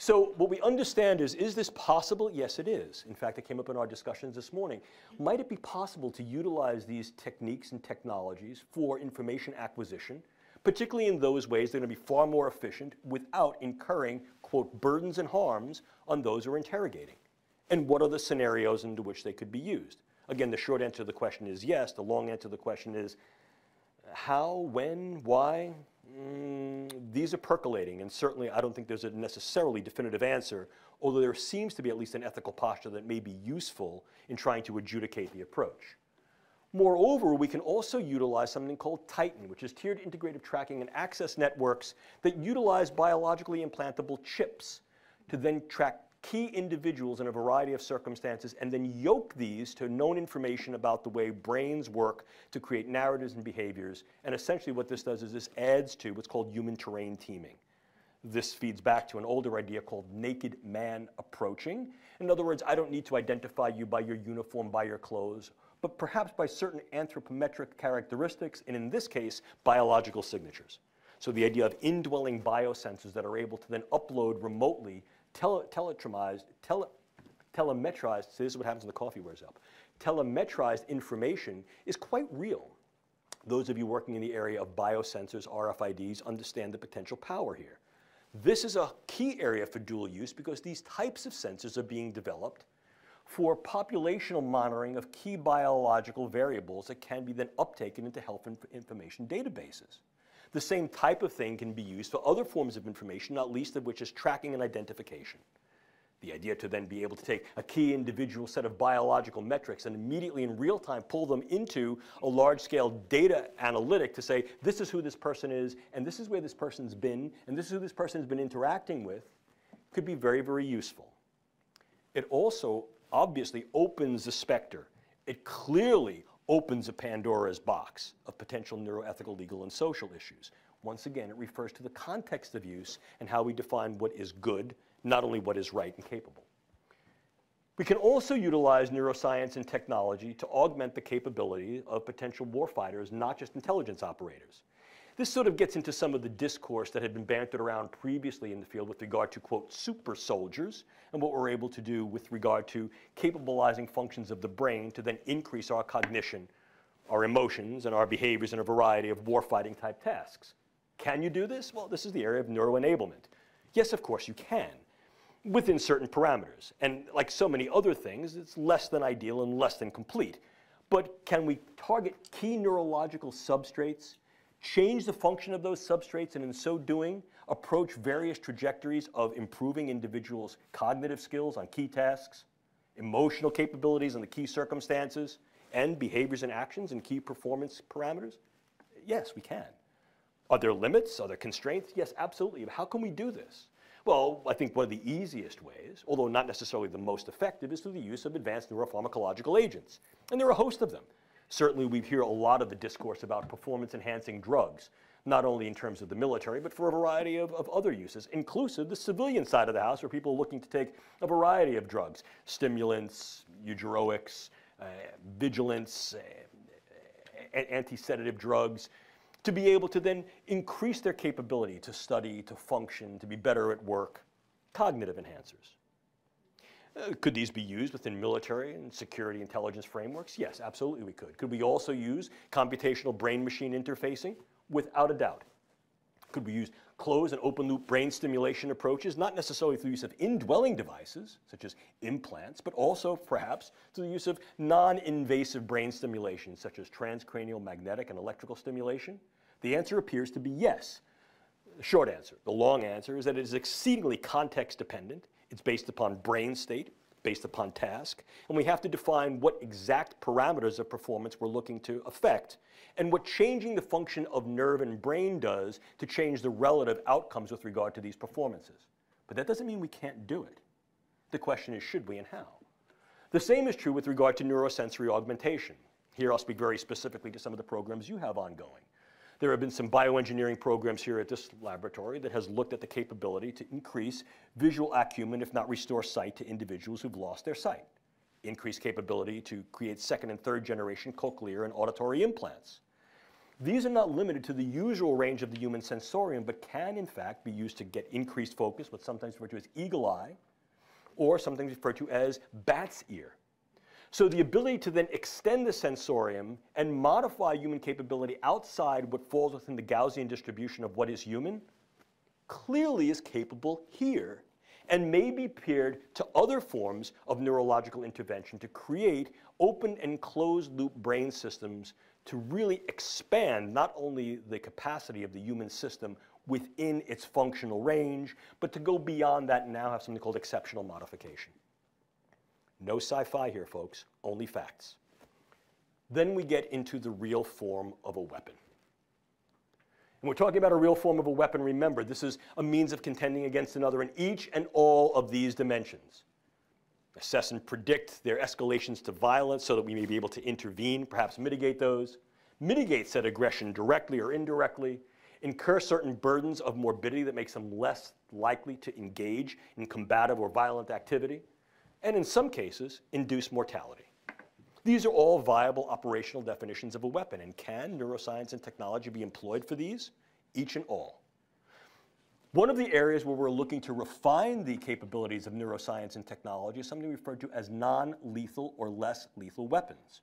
So what we understand is, is this possible? Yes, it is. In fact, it came up in our discussions this morning. Might it be possible to utilize these techniques and technologies for information acquisition, particularly in those ways they're going to be far more efficient without incurring, quote, burdens and harms on those who are interrogating? And what are the scenarios into which they could be used? Again, the short answer to the question is yes. The long answer to the question is how, when, why? Mm, these are percolating, and certainly I don't think there's a necessarily definitive answer, although there seems to be at least an ethical posture that may be useful in trying to adjudicate the approach. Moreover, we can also utilize something called TITAN, which is Tiered Integrative Tracking and Access Networks that utilize biologically implantable chips to then track key individuals in a variety of circumstances and then yoke these to known information about the way brains work to create narratives and behaviors. And essentially what this does is this adds to what's called human terrain teaming. This feeds back to an older idea called naked man approaching. In other words, I don't need to identify you by your uniform, by your clothes, but perhaps by certain anthropometric characteristics, and in this case, biological signatures. So the idea of indwelling biosensors that are able to then upload remotely tele, telemetrized, tele, telemetrized, so this is what happens when the coffee wears up, telemetrized information is quite real. Those of you working in the area of biosensors, RFIDs, understand the potential power here. This is a key area for dual use because these types of sensors are being developed for populational monitoring of key biological variables that can be then uptaken into health inf information databases. The same type of thing can be used for other forms of information, not least of which is tracking and identification. The idea to then be able to take a key individual set of biological metrics and immediately in real time pull them into a large scale data analytic to say, this is who this person is, and this is where this person's been, and this is who this person has been interacting with, could be very, very useful. It also obviously opens the specter. It clearly opens a Pandora's box of potential neuroethical, legal, and social issues. Once again, it refers to the context of use and how we define what is good not only what is right and capable. We can also utilize neuroscience and technology to augment the capability of potential warfighters, not just intelligence operators. This sort of gets into some of the discourse that had been bantered around previously in the field with regard to, quote, super soldiers, and what we're able to do with regard to capabilizing functions of the brain to then increase our cognition, our emotions, and our behaviors in a variety of warfighting type tasks. Can you do this? Well, this is the area of neuroenablement. Yes, of course you can within certain parameters. And like so many other things, it's less than ideal and less than complete. But can we target key neurological substrates, change the function of those substrates, and in so doing, approach various trajectories of improving individuals' cognitive skills on key tasks, emotional capabilities in the key circumstances, and behaviors and actions and key performance parameters? Yes, we can. Are there limits? Are there constraints? Yes, absolutely. How can we do this? Well, I think one of the easiest ways, although not necessarily the most effective, is through the use of advanced neuropharmacological agents. And there are a host of them. Certainly, we hear a lot of the discourse about performance enhancing drugs, not only in terms of the military, but for a variety of, of other uses, inclusive the civilian side of the house, where people are looking to take a variety of drugs stimulants, eugeroics, uh, vigilants, uh, anti sedative drugs to be able to then increase their capability to study, to function, to be better at work, cognitive enhancers. Uh, could these be used within military and security intelligence frameworks? Yes, absolutely we could. Could we also use computational brain-machine interfacing? Without a doubt. Could we use closed and open loop brain stimulation approaches, not necessarily through the use of indwelling devices, such as implants, but also perhaps through the use of non-invasive brain stimulation, such as transcranial magnetic and electrical stimulation? The answer appears to be yes. The short answer. The long answer is that it is exceedingly context dependent. It's based upon brain state, based upon task, and we have to define what exact parameters of performance we're looking to affect and what changing the function of nerve and brain does to change the relative outcomes with regard to these performances. But that doesn't mean we can't do it. The question is, should we and how? The same is true with regard to neurosensory augmentation. Here I'll speak very specifically to some of the programs you have ongoing. There have been some bioengineering programs here at this laboratory that has looked at the capability to increase visual acumen, if not restore sight, to individuals who've lost their sight. Increase capability to create second and third generation cochlear and auditory implants. These are not limited to the usual range of the human sensorium, but can in fact be used to get increased focus, what's sometimes referred to as eagle eye, or sometimes referred to as bat's ear. So the ability to then extend the sensorium and modify human capability outside what falls within the Gaussian distribution of what is human clearly is capable here and may be paired to other forms of neurological intervention to create open and closed loop brain systems to really expand not only the capacity of the human system within its functional range, but to go beyond that and now have something called exceptional modification. No sci-fi here, folks, only facts. Then we get into the real form of a weapon. And we're talking about a real form of a weapon. Remember, this is a means of contending against another in each and all of these dimensions. Assess and predict their escalations to violence so that we may be able to intervene, perhaps mitigate those. Mitigate said aggression directly or indirectly. Incur certain burdens of morbidity that makes them less likely to engage in combative or violent activity and in some cases, induce mortality. These are all viable operational definitions of a weapon, and can neuroscience and technology be employed for these? Each and all. One of the areas where we're looking to refine the capabilities of neuroscience and technology is something referred to as non-lethal or less lethal weapons.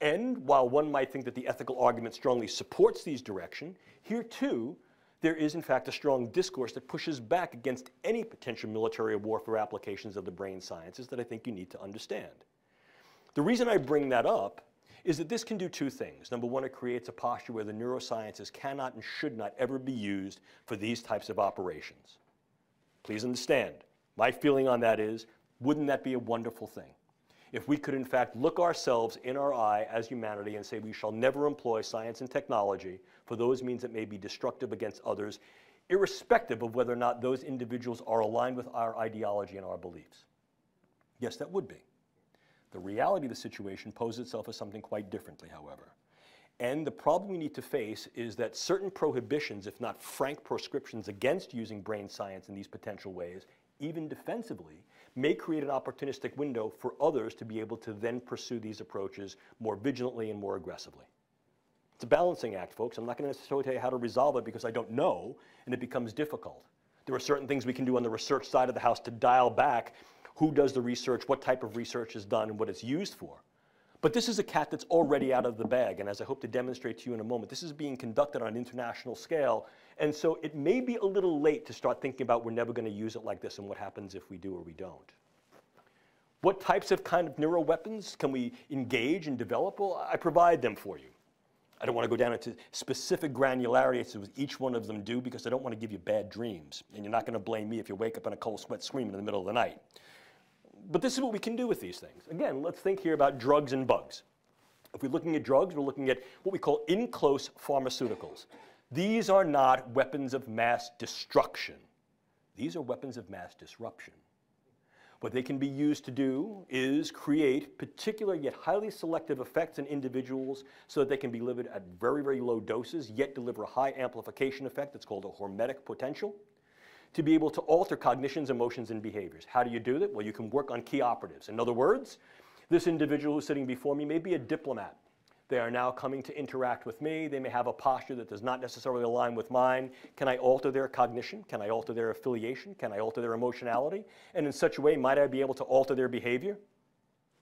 And while one might think that the ethical argument strongly supports these direction, here too, there is in fact a strong discourse that pushes back against any potential military or warfare applications of the brain sciences that I think you need to understand. The reason I bring that up is that this can do two things. Number one, it creates a posture where the neurosciences cannot and should not ever be used for these types of operations. Please understand, my feeling on that is, wouldn't that be a wonderful thing? If we could in fact look ourselves in our eye as humanity and say we shall never employ science and technology for those means that may be destructive against others, irrespective of whether or not those individuals are aligned with our ideology and our beliefs. Yes, that would be. The reality of the situation poses itself as something quite differently, however. And the problem we need to face is that certain prohibitions, if not frank proscriptions against using brain science in these potential ways, even defensively, may create an opportunistic window for others to be able to then pursue these approaches more vigilantly and more aggressively. It's a balancing act, folks. I'm not going to necessarily tell you how to resolve it because I don't know, and it becomes difficult. There are certain things we can do on the research side of the house to dial back who does the research, what type of research is done, and what it's used for. But this is a cat that's already out of the bag, and as I hope to demonstrate to you in a moment, this is being conducted on an international scale, and so it may be a little late to start thinking about we're never going to use it like this and what happens if we do or we don't. What types of kind of neuro weapons can we engage and develop? Well, I provide them for you. I don't want to go down into specific granularity as to what each one of them do because I don't want to give you bad dreams, and you're not going to blame me if you wake up in a cold sweat screaming in the middle of the night but this is what we can do with these things. Again, let's think here about drugs and bugs. If we're looking at drugs, we're looking at what we call in-close pharmaceuticals. These are not weapons of mass destruction. These are weapons of mass disruption. What they can be used to do is create particular yet highly selective effects in individuals so that they can be delivered at very, very low doses, yet deliver a high amplification effect that's called a hormetic potential to be able to alter cognitions, emotions, and behaviors. How do you do that? Well, you can work on key operatives. In other words, this individual who's sitting before me may be a diplomat. They are now coming to interact with me. They may have a posture that does not necessarily align with mine. Can I alter their cognition? Can I alter their affiliation? Can I alter their emotionality? And in such a way, might I be able to alter their behavior?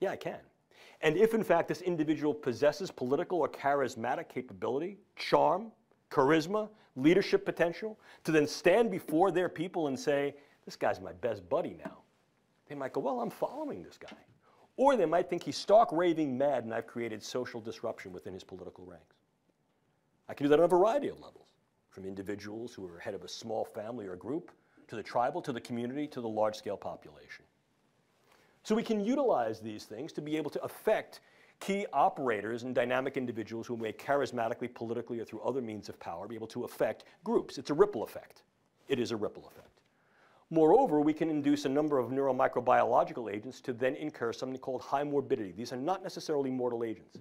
Yeah, I can. And if in fact this individual possesses political or charismatic capability, charm, charisma, leadership potential, to then stand before their people and say, this guy's my best buddy now. They might go, well, I'm following this guy. Or they might think he's stark raving mad and I've created social disruption within his political ranks. I can do that on a variety of levels, from individuals who are head of a small family or group, to the tribal, to the community, to the large-scale population. So we can utilize these things to be able to affect key operators and dynamic individuals who may charismatically, politically, or through other means of power be able to affect groups. It's a ripple effect. It is a ripple effect. Moreover, we can induce a number of neuromicrobiological agents to then incur something called high morbidity. These are not necessarily mortal agents.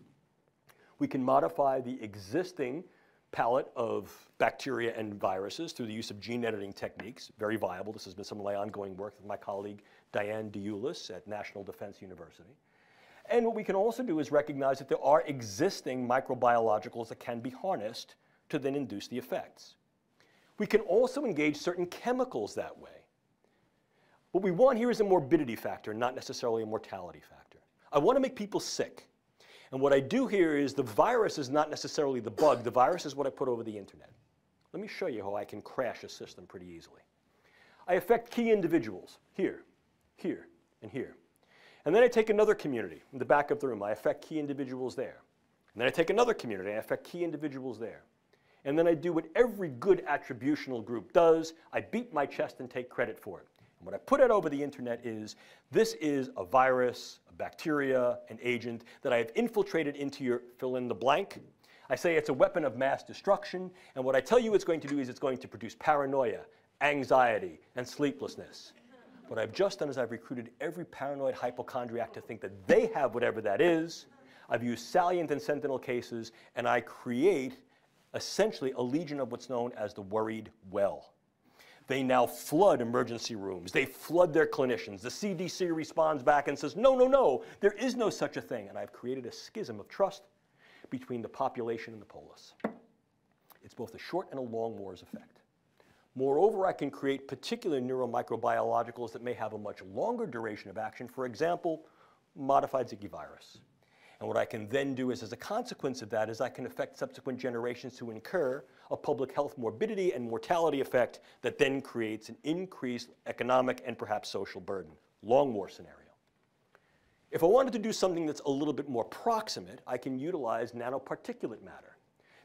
We can modify the existing palette of bacteria and viruses through the use of gene editing techniques, very viable. This has been some of my ongoing work with my colleague Diane DeEulis at National Defense University. And what we can also do is recognize that there are existing microbiologicals that can be harnessed to then induce the effects. We can also engage certain chemicals that way. What we want here is a morbidity factor, not necessarily a mortality factor. I want to make people sick. And what I do here is the virus is not necessarily the bug. The virus is what I put over the internet. Let me show you how I can crash a system pretty easily. I affect key individuals here, here, and here. And then I take another community in the back of the room. I affect key individuals there. And then I take another community. I affect key individuals there. And then I do what every good attributional group does. I beat my chest and take credit for it. And what I put out over the internet is this is a virus, a bacteria, an agent that I have infiltrated into your fill in the blank. I say it's a weapon of mass destruction. And what I tell you it's going to do is it's going to produce paranoia, anxiety, and sleeplessness. What I've just done is I've recruited every paranoid hypochondriac to think that they have whatever that is. I've used salient and sentinel cases, and I create essentially a legion of what's known as the worried well. They now flood emergency rooms. They flood their clinicians. The CDC responds back and says, no, no, no, there is no such a thing. And I've created a schism of trust between the population and the polis. It's both a short and a long war's effect. Moreover, I can create particular neuromicrobiologicals that may have a much longer duration of action, for example, modified Zika virus. And what I can then do is, as a consequence of that, is I can affect subsequent generations to incur a public health morbidity and mortality effect that then creates an increased economic and perhaps social burden. Long war scenario. If I wanted to do something that's a little bit more proximate, I can utilize nanoparticulate matter.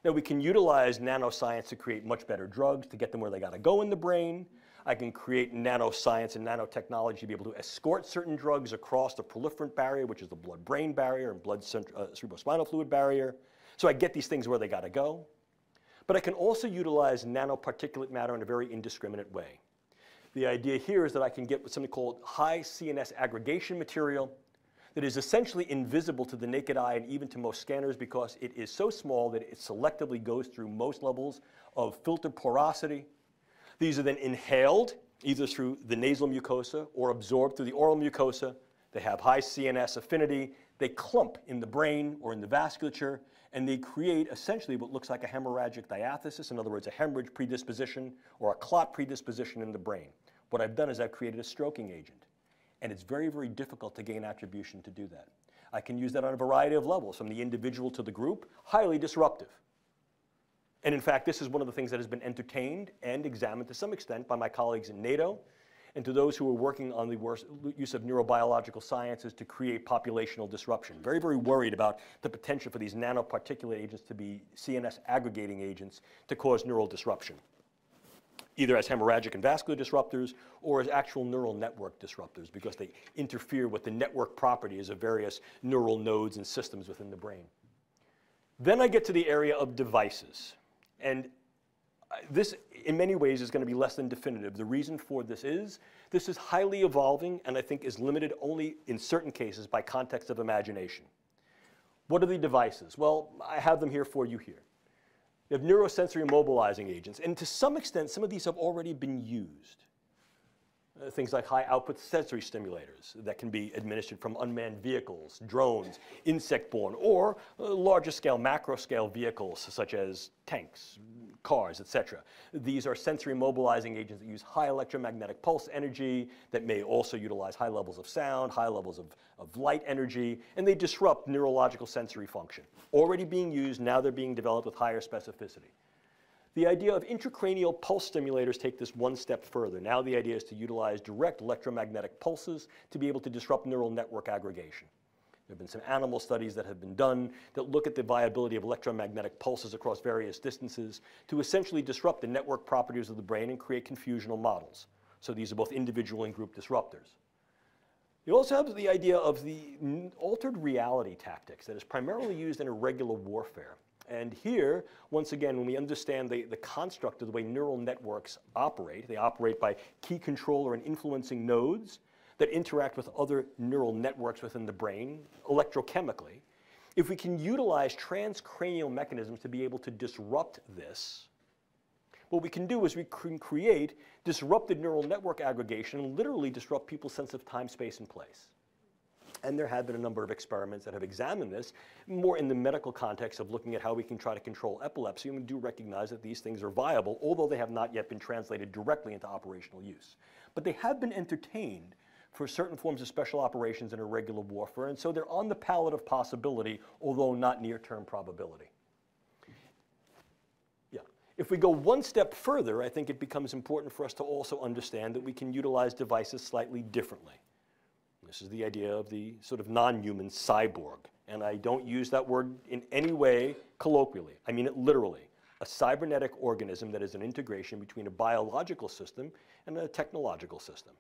Now, we can utilize nanoscience to create much better drugs, to get them where they got to go in the brain. I can create nanoscience and nanotechnology to be able to escort certain drugs across the proliferant barrier, which is the blood-brain barrier and blood uh, cerebrospinal fluid barrier. So I get these things where they got to go. But I can also utilize nanoparticulate matter in a very indiscriminate way. The idea here is that I can get something called high CNS aggregation material that is essentially invisible to the naked eye and even to most scanners because it is so small that it selectively goes through most levels of filter porosity. These are then inhaled either through the nasal mucosa or absorbed through the oral mucosa. They have high CNS affinity. They clump in the brain or in the vasculature, and they create essentially what looks like a hemorrhagic diathesis, in other words, a hemorrhage predisposition or a clot predisposition in the brain. What I've done is I've created a stroking agent. And it's very, very difficult to gain attribution to do that. I can use that on a variety of levels, from the individual to the group, highly disruptive. And in fact, this is one of the things that has been entertained and examined to some extent by my colleagues in NATO and to those who are working on the use of neurobiological sciences to create populational disruption. Very, very worried about the potential for these nanoparticulate agents to be CNS aggregating agents to cause neural disruption either as hemorrhagic and vascular disruptors or as actual neural network disruptors because they interfere with the network properties of various neural nodes and systems within the brain. Then I get to the area of devices. And uh, this, in many ways, is going to be less than definitive. The reason for this is this is highly evolving and I think is limited only in certain cases by context of imagination. What are the devices? Well, I have them here for you here. You have neurosensory mobilizing agents. And to some extent, some of these have already been used. Uh, things like high output sensory stimulators that can be administered from unmanned vehicles, drones, insect borne, or uh, larger scale, macro scale vehicles such as tanks, cars, etc. These are sensory mobilizing agents that use high electromagnetic pulse energy that may also utilize high levels of sound, high levels of, of light energy, and they disrupt neurological sensory function. Already being used, now they're being developed with higher specificity. The idea of intracranial pulse stimulators take this one step further. Now the idea is to utilize direct electromagnetic pulses to be able to disrupt neural network aggregation. There have been some animal studies that have been done that look at the viability of electromagnetic pulses across various distances to essentially disrupt the network properties of the brain and create confusional models. So these are both individual and group disruptors. You also have the idea of the altered reality tactics that is primarily used in irregular warfare. And here, once again, when we understand the, the construct of the way neural networks operate, they operate by key controller and influencing nodes that interact with other neural networks within the brain electrochemically. If we can utilize transcranial mechanisms to be able to disrupt this, what we can do is we can create disrupted neural network aggregation and literally disrupt people's sense of time, space, and place. And there have been a number of experiments that have examined this, more in the medical context of looking at how we can try to control epilepsy. And we do recognize that these things are viable, although they have not yet been translated directly into operational use. But they have been entertained for certain forms of special operations and irregular warfare, and so they're on the palette of possibility, although not near-term probability. Yeah. If we go one step further, I think it becomes important for us to also understand that we can utilize devices slightly differently. This is the idea of the sort of non-human cyborg. And I don't use that word in any way colloquially. I mean it literally. A cybernetic organism that is an integration between a biological system and a technological system.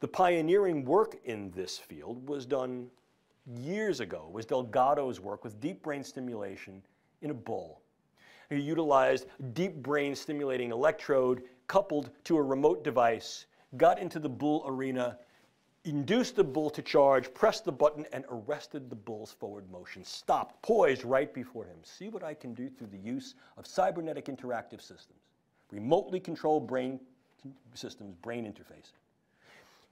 The pioneering work in this field was done years ago. Was Delgado's work with deep brain stimulation in a bull. He utilized deep brain stimulating electrode coupled to a remote device, got into the bull arena, induced the bull to charge, pressed the button, and arrested the bull's forward motion. Stopped, poised right before him. See what I can do through the use of cybernetic interactive systems, remotely controlled brain systems, brain interfacing.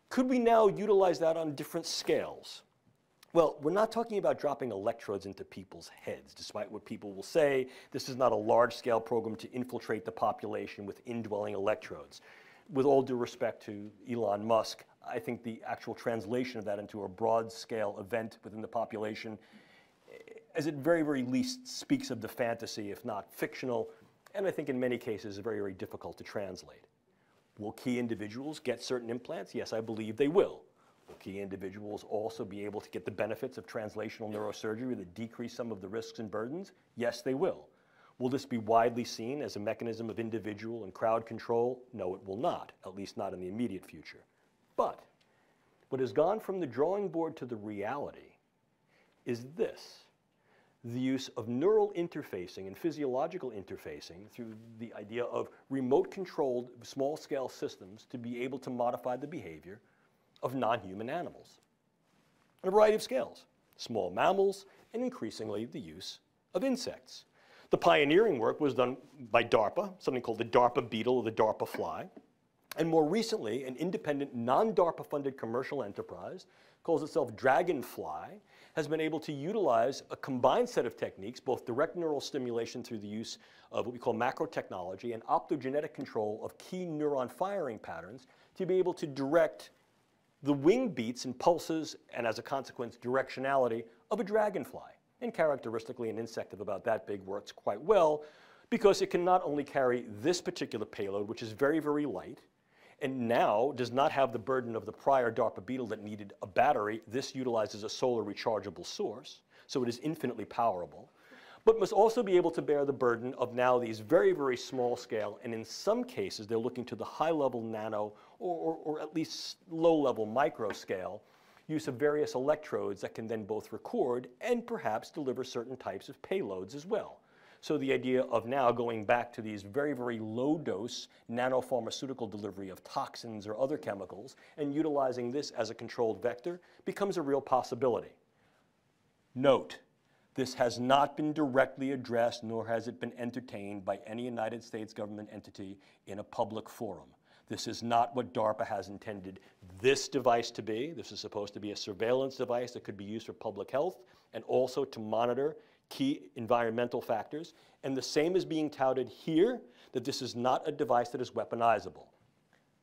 Could we now utilize that on different scales? Well, we're not talking about dropping electrodes into people's heads, despite what people will say. This is not a large scale program to infiltrate the population with indwelling electrodes. With all due respect to Elon Musk, I think the actual translation of that into a broad scale event within the population, as it very, very least speaks of the fantasy, if not fictional, and I think in many cases very, very difficult to translate. Will key individuals get certain implants? Yes, I believe they will. Will key individuals also be able to get the benefits of translational neurosurgery that decrease some of the risks and burdens? Yes, they will. Will this be widely seen as a mechanism of individual and crowd control? No, it will not, at least not in the immediate future. But what has gone from the drawing board to the reality is this the use of neural interfacing and physiological interfacing through the idea of remote controlled small scale systems to be able to modify the behavior of non human animals on a variety of scales small mammals, and increasingly the use of insects. The pioneering work was done by DARPA, something called the DARPA beetle or the DARPA fly. And more recently, an independent, non DARPA funded commercial enterprise calls itself Dragonfly, has been able to utilize a combined set of techniques, both direct neural stimulation through the use of what we call macro technology and optogenetic control of key neuron firing patterns to be able to direct the wing beats and pulses, and as a consequence, directionality of a dragonfly. And characteristically, an insect of about that big works quite well because it can not only carry this particular payload, which is very, very light, and now does not have the burden of the prior DARPA Beetle that needed a battery. This utilizes a solar rechargeable source, so it is infinitely powerable, but must also be able to bear the burden of now these very, very small scale, and in some cases, they're looking to the high level nano or, or, or at least low level micro scale use of various electrodes that can then both record and perhaps deliver certain types of payloads as well. So the idea of now going back to these very, very low dose nanopharmaceutical delivery of toxins or other chemicals and utilizing this as a controlled vector becomes a real possibility. Note, this has not been directly addressed nor has it been entertained by any United States government entity in a public forum. This is not what DARPA has intended this device to be. This is supposed to be a surveillance device that could be used for public health and also to monitor key environmental factors. And the same is being touted here, that this is not a device that is weaponizable.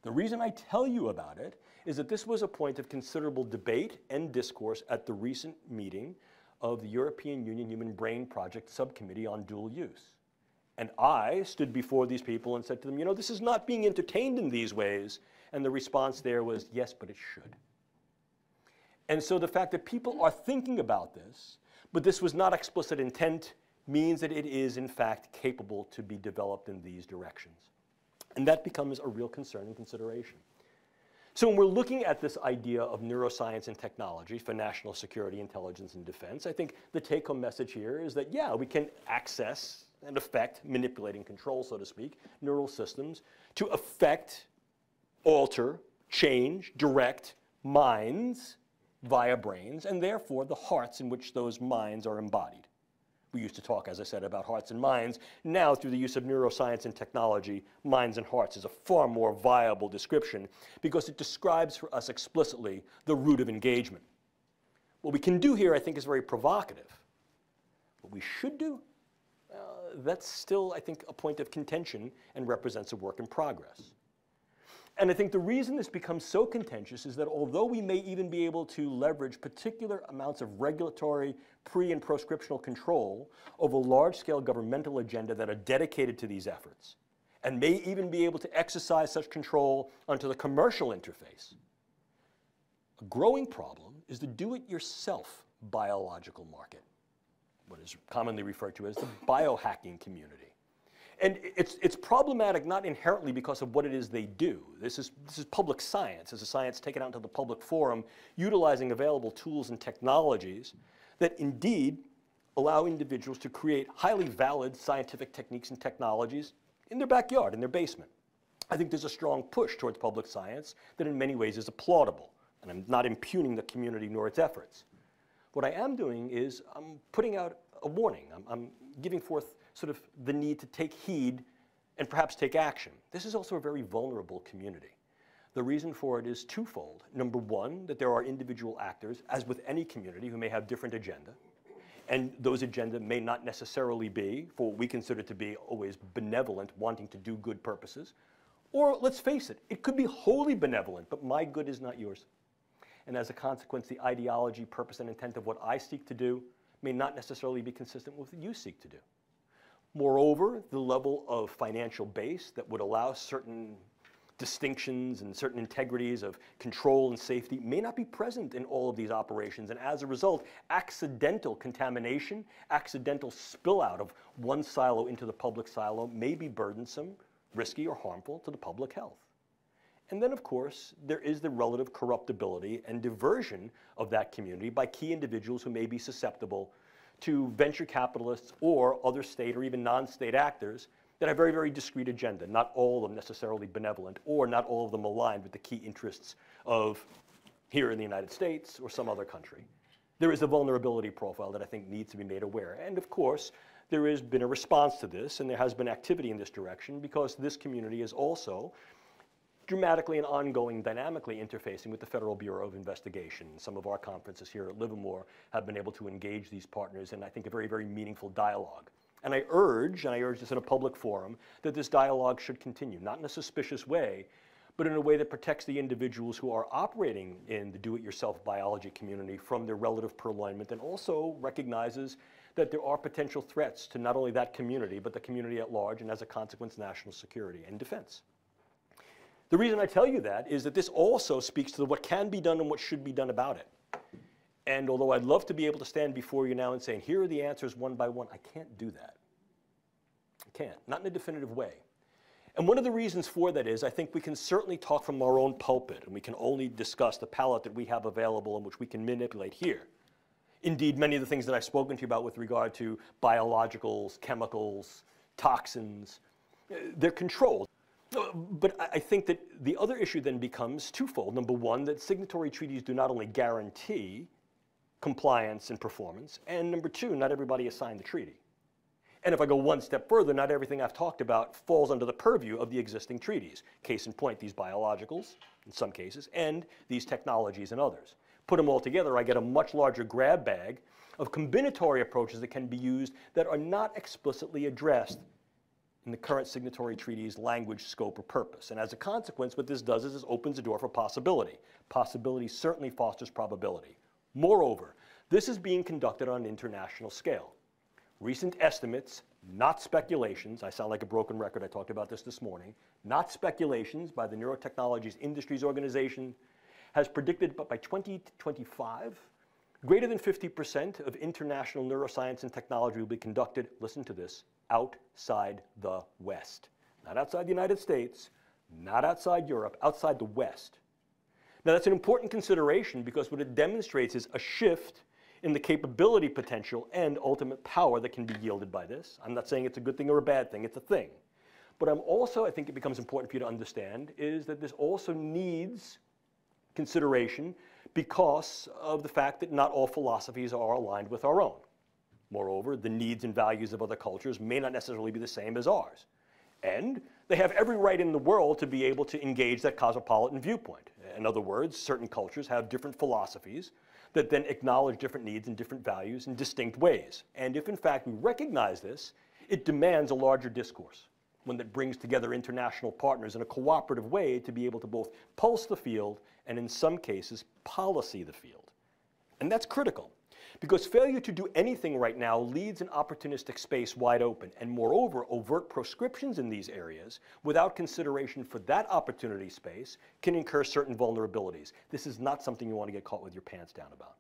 The reason I tell you about it is that this was a point of considerable debate and discourse at the recent meeting of the European Union Human Brain Project Subcommittee on Dual Use. And I stood before these people and said to them, you know, this is not being entertained in these ways. And the response there was, yes, but it should. And so the fact that people are thinking about this but this was not explicit intent, means that it is in fact capable to be developed in these directions. And that becomes a real concern and consideration. So when we're looking at this idea of neuroscience and technology for national security, intelligence, and defense, I think the take-home message here is that, yeah, we can access and affect, manipulating control, so to speak, neural systems to affect, alter, change, direct minds via brains, and therefore the hearts in which those minds are embodied. We used to talk, as I said, about hearts and minds. Now, through the use of neuroscience and technology, minds and hearts is a far more viable description because it describes for us explicitly the root of engagement. What we can do here, I think, is very provocative. What we should do, uh, that's still, I think, a point of contention and represents a work in progress. And I think the reason this becomes so contentious is that although we may even be able to leverage particular amounts of regulatory pre and proscriptional control over large-scale governmental agenda that are dedicated to these efforts, and may even be able to exercise such control onto the commercial interface, a growing problem is the do-it-yourself biological market, what is commonly referred to as the biohacking community. And it's, it's problematic not inherently because of what it is they do. This is, this is public science. It's a science taken out into the public forum, utilizing available tools and technologies that indeed allow individuals to create highly valid scientific techniques and technologies in their backyard, in their basement. I think there's a strong push towards public science that in many ways is applaudable. And I'm not impugning the community nor its efforts. What I am doing is I'm putting out a warning. I'm, I'm giving forth sort of the need to take heed and perhaps take action. This is also a very vulnerable community. The reason for it is twofold. Number one, that there are individual actors, as with any community, who may have different agenda. And those agenda may not necessarily be, for what we consider to be always benevolent, wanting to do good purposes. Or let's face it, it could be wholly benevolent, but my good is not yours. And as a consequence, the ideology, purpose, and intent of what I seek to do may not necessarily be consistent with what you seek to do. Moreover, the level of financial base that would allow certain distinctions and certain integrities of control and safety may not be present in all of these operations. And as a result, accidental contamination, accidental spill out of one silo into the public silo may be burdensome, risky, or harmful to the public health. And then, of course, there is the relative corruptibility and diversion of that community by key individuals who may be susceptible to venture capitalists or other state or even non-state actors that have very, very discrete agenda, not all of them necessarily benevolent, or not all of them aligned with the key interests of here in the United States or some other country. There is a vulnerability profile that I think needs to be made aware. And of course, there has been a response to this, and there has been activity in this direction because this community is also dramatically and ongoing, dynamically interfacing with the Federal Bureau of Investigation. Some of our conferences here at Livermore have been able to engage these partners in, I think, a very, very meaningful dialogue. And I urge, and I urge this in a public forum, that this dialogue should continue, not in a suspicious way, but in a way that protects the individuals who are operating in the do-it-yourself biology community from their relative purloinment and also recognizes that there are potential threats to not only that community, but the community at large, and as a consequence, national security and defense. The reason I tell you that is that this also speaks to what can be done and what should be done about it. And although I'd love to be able to stand before you now and say, here are the answers one by one, I can't do that. I can't, not in a definitive way. And one of the reasons for that is I think we can certainly talk from our own pulpit, and we can only discuss the palette that we have available and which we can manipulate here. Indeed, many of the things that I've spoken to you about with regard to biologicals, chemicals, toxins, they're controlled. But I think that the other issue then becomes twofold. Number one, that signatory treaties do not only guarantee compliance and performance. And number two, not everybody has signed the treaty. And if I go one step further, not everything I've talked about falls under the purview of the existing treaties. Case in point, these biologicals, in some cases, and these technologies in others. Put them all together, I get a much larger grab bag of combinatory approaches that can be used that are not explicitly addressed in the current signatory treaty's language, scope, or purpose. And as a consequence, what this does is it opens the door for possibility. Possibility certainly fosters probability. Moreover, this is being conducted on an international scale. Recent estimates, not speculations, I sound like a broken record, I talked about this this morning, not speculations by the Neurotechnologies Industries Organization, has predicted but by 2025, greater than 50% of international neuroscience and technology will be conducted, listen to this, outside the West. Not outside the United States, not outside Europe, outside the West. Now, that's an important consideration because what it demonstrates is a shift in the capability potential and ultimate power that can be yielded by this. I'm not saying it's a good thing or a bad thing, it's a thing. But I'm also, I think it becomes important for you to understand, is that this also needs consideration because of the fact that not all philosophies are aligned with our own. Moreover, the needs and values of other cultures may not necessarily be the same as ours. And they have every right in the world to be able to engage that cosmopolitan viewpoint. In other words, certain cultures have different philosophies that then acknowledge different needs and different values in distinct ways. And if in fact we recognize this, it demands a larger discourse, one that brings together international partners in a cooperative way to be able to both pulse the field and in some cases policy the field. And that's critical. Because failure to do anything right now leaves an opportunistic space wide open, and moreover, overt proscriptions in these areas, without consideration for that opportunity space, can incur certain vulnerabilities. This is not something you want to get caught with your pants down about.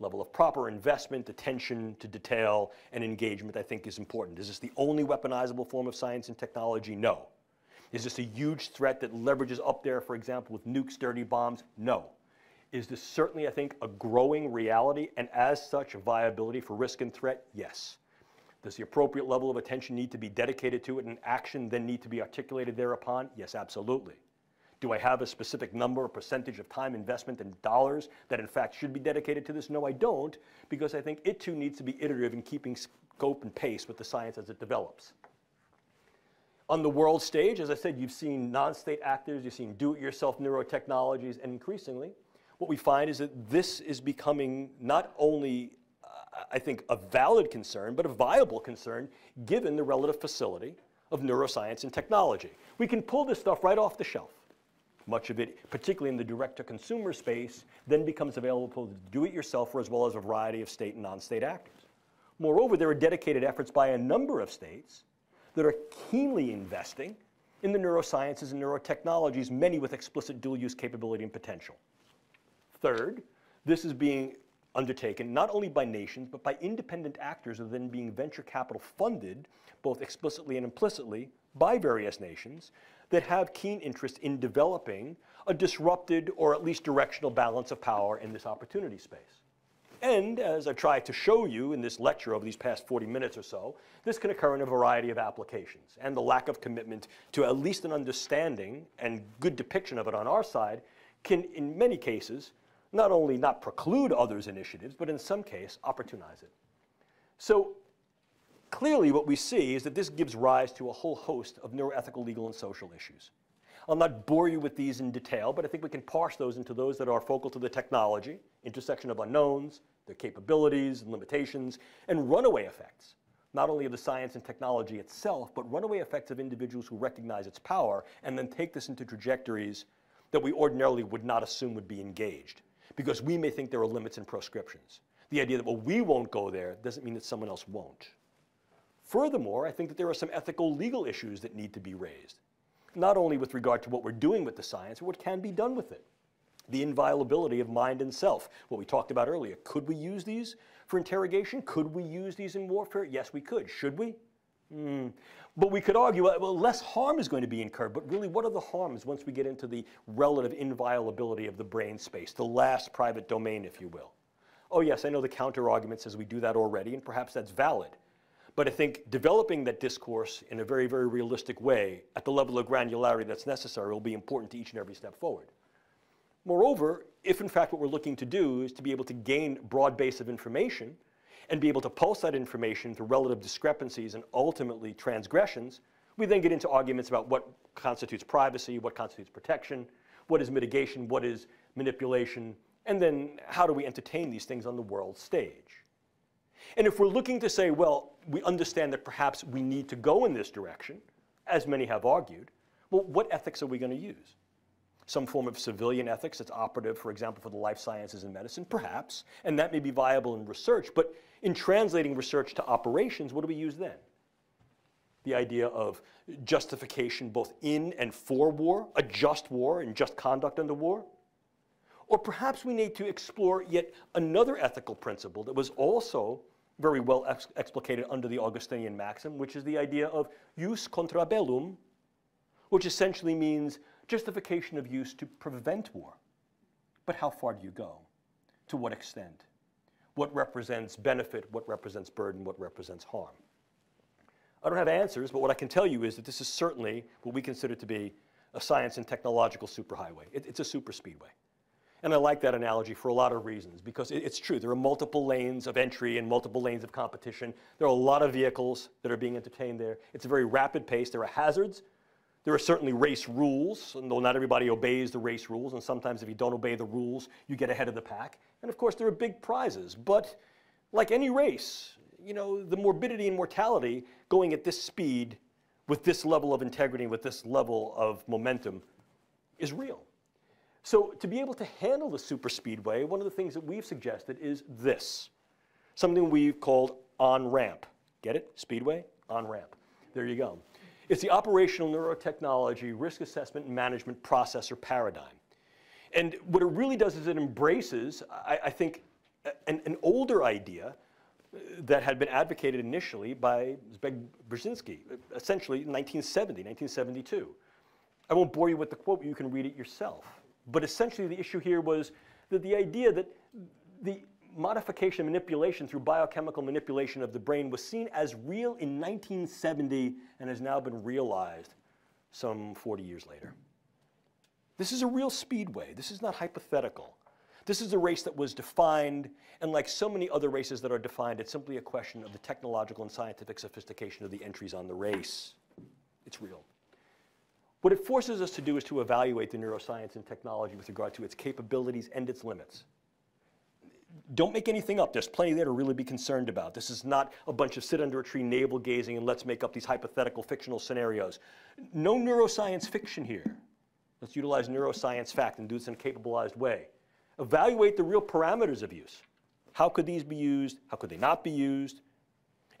Level of proper investment, attention to detail, and engagement, I think, is important. Is this the only weaponizable form of science and technology? No. Is this a huge threat that leverages up there, for example, with nukes, dirty bombs? No is this certainly, I think, a growing reality, and as such, a viability for risk and threat? Yes. Does the appropriate level of attention need to be dedicated to it and action then need to be articulated thereupon? Yes, absolutely. Do I have a specific number or percentage of time investment and dollars that in fact should be dedicated to this? No, I don't, because I think it too needs to be iterative in keeping scope and pace with the science as it develops. On the world stage, as I said, you've seen non-state actors, you've seen do-it-yourself neurotechnologies, and increasingly, what we find is that this is becoming not only, uh, I think, a valid concern, but a viable concern given the relative facility of neuroscience and technology. We can pull this stuff right off the shelf. Much of it, particularly in the direct-to-consumer space, then becomes available to do-it-yourselfer as well as a variety of state and non-state actors. Moreover, there are dedicated efforts by a number of states that are keenly investing in the neurosciences and neurotechnologies, many with explicit dual-use capability and potential. Third, this is being undertaken not only by nations, but by independent actors that are then being venture capital funded, both explicitly and implicitly, by various nations that have keen interest in developing a disrupted or at least directional balance of power in this opportunity space. And as I've tried to show you in this lecture over these past 40 minutes or so, this can occur in a variety of applications. And the lack of commitment to at least an understanding and good depiction of it on our side can, in many cases, not only not preclude others' initiatives, but in some case, opportunize it. So clearly what we see is that this gives rise to a whole host of neuroethical, legal, and social issues. I'll not bore you with these in detail, but I think we can parse those into those that are focal to the technology, intersection of unknowns, their capabilities and limitations, and runaway effects, not only of the science and technology itself, but runaway effects of individuals who recognize its power and then take this into trajectories that we ordinarily would not assume would be engaged, because we may think there are limits and proscriptions. The idea that, well, we won't go there doesn't mean that someone else won't. Furthermore, I think that there are some ethical legal issues that need to be raised, not only with regard to what we're doing with the science, but what can be done with it. The inviolability of mind and self, what we talked about earlier. Could we use these for interrogation? Could we use these in warfare? Yes, we could. Should we? Mm. But we could argue, well, less harm is going to be incurred. But really, what are the harms once we get into the relative inviolability of the brain space, the last private domain, if you will? Oh, yes, I know the counter argument says we do that already, and perhaps that's valid. But I think developing that discourse in a very, very realistic way at the level of granularity that's necessary will be important to each and every step forward. Moreover, if in fact what we're looking to do is to be able to gain broad base of information and be able to pulse that information through relative discrepancies and ultimately transgressions, we then get into arguments about what constitutes privacy, what constitutes protection, what is mitigation, what is manipulation, and then how do we entertain these things on the world stage. And if we're looking to say, well, we understand that perhaps we need to go in this direction, as many have argued, well, what ethics are we going to use? Some form of civilian ethics that's operative, for example, for the life sciences and medicine, perhaps, and that may be viable in research, but in translating research to operations, what do we use then? The idea of justification both in and for war, a just war and just conduct under war? Or perhaps we need to explore yet another ethical principle that was also very well ex explicated under the Augustinian maxim, which is the idea of jus contra bellum, which essentially means justification of use to prevent war. But how far do you go? To what extent? What represents benefit? What represents burden? What represents harm? I don't have answers, but what I can tell you is that this is certainly what we consider to be a science and technological superhighway. It, it's a super speedway. And I like that analogy for a lot of reasons because it's true. There are multiple lanes of entry and multiple lanes of competition. There are a lot of vehicles that are being entertained there. It's a very rapid pace. There are hazards. There are certainly race rules, though not everybody obeys the race rules. And sometimes if you don't obey the rules, you get ahead of the pack. And of course, there are big prizes. But like any race, you know, the morbidity and mortality going at this speed with this level of integrity, with this level of momentum is real. So to be able to handle the super speedway, one of the things that we've suggested is this, something we've called on-ramp. Get it? Speedway, on-ramp. There you go. It's the operational neurotechnology risk assessment and management process or paradigm. And what it really does is it embraces, I, I think, an, an, older idea uh, that had been advocated initially by Zbigniew Brzezinski, essentially in 1970, 1972. I won't bore you with the quote, you can read it yourself. But essentially the issue here was that the idea that the modification manipulation through biochemical manipulation of the brain was seen as real in 1970 and has now been realized some 40 years later. This is a real speedway. This is not hypothetical. This is a race that was defined, and like so many other races that are defined, it's simply a question of the technological and scientific sophistication of the entries on the race. It's real. What it forces us to do is to evaluate the neuroscience and technology with regard to its capabilities and its limits. Don't make anything up. There's plenty there to really be concerned about. This is not a bunch of sit under a tree navel gazing and let's make up these hypothetical fictional scenarios. No neuroscience fiction here. Let's utilize neuroscience fact and do this in a capabilized way. Evaluate the real parameters of use. How could these be used? How could they not be used?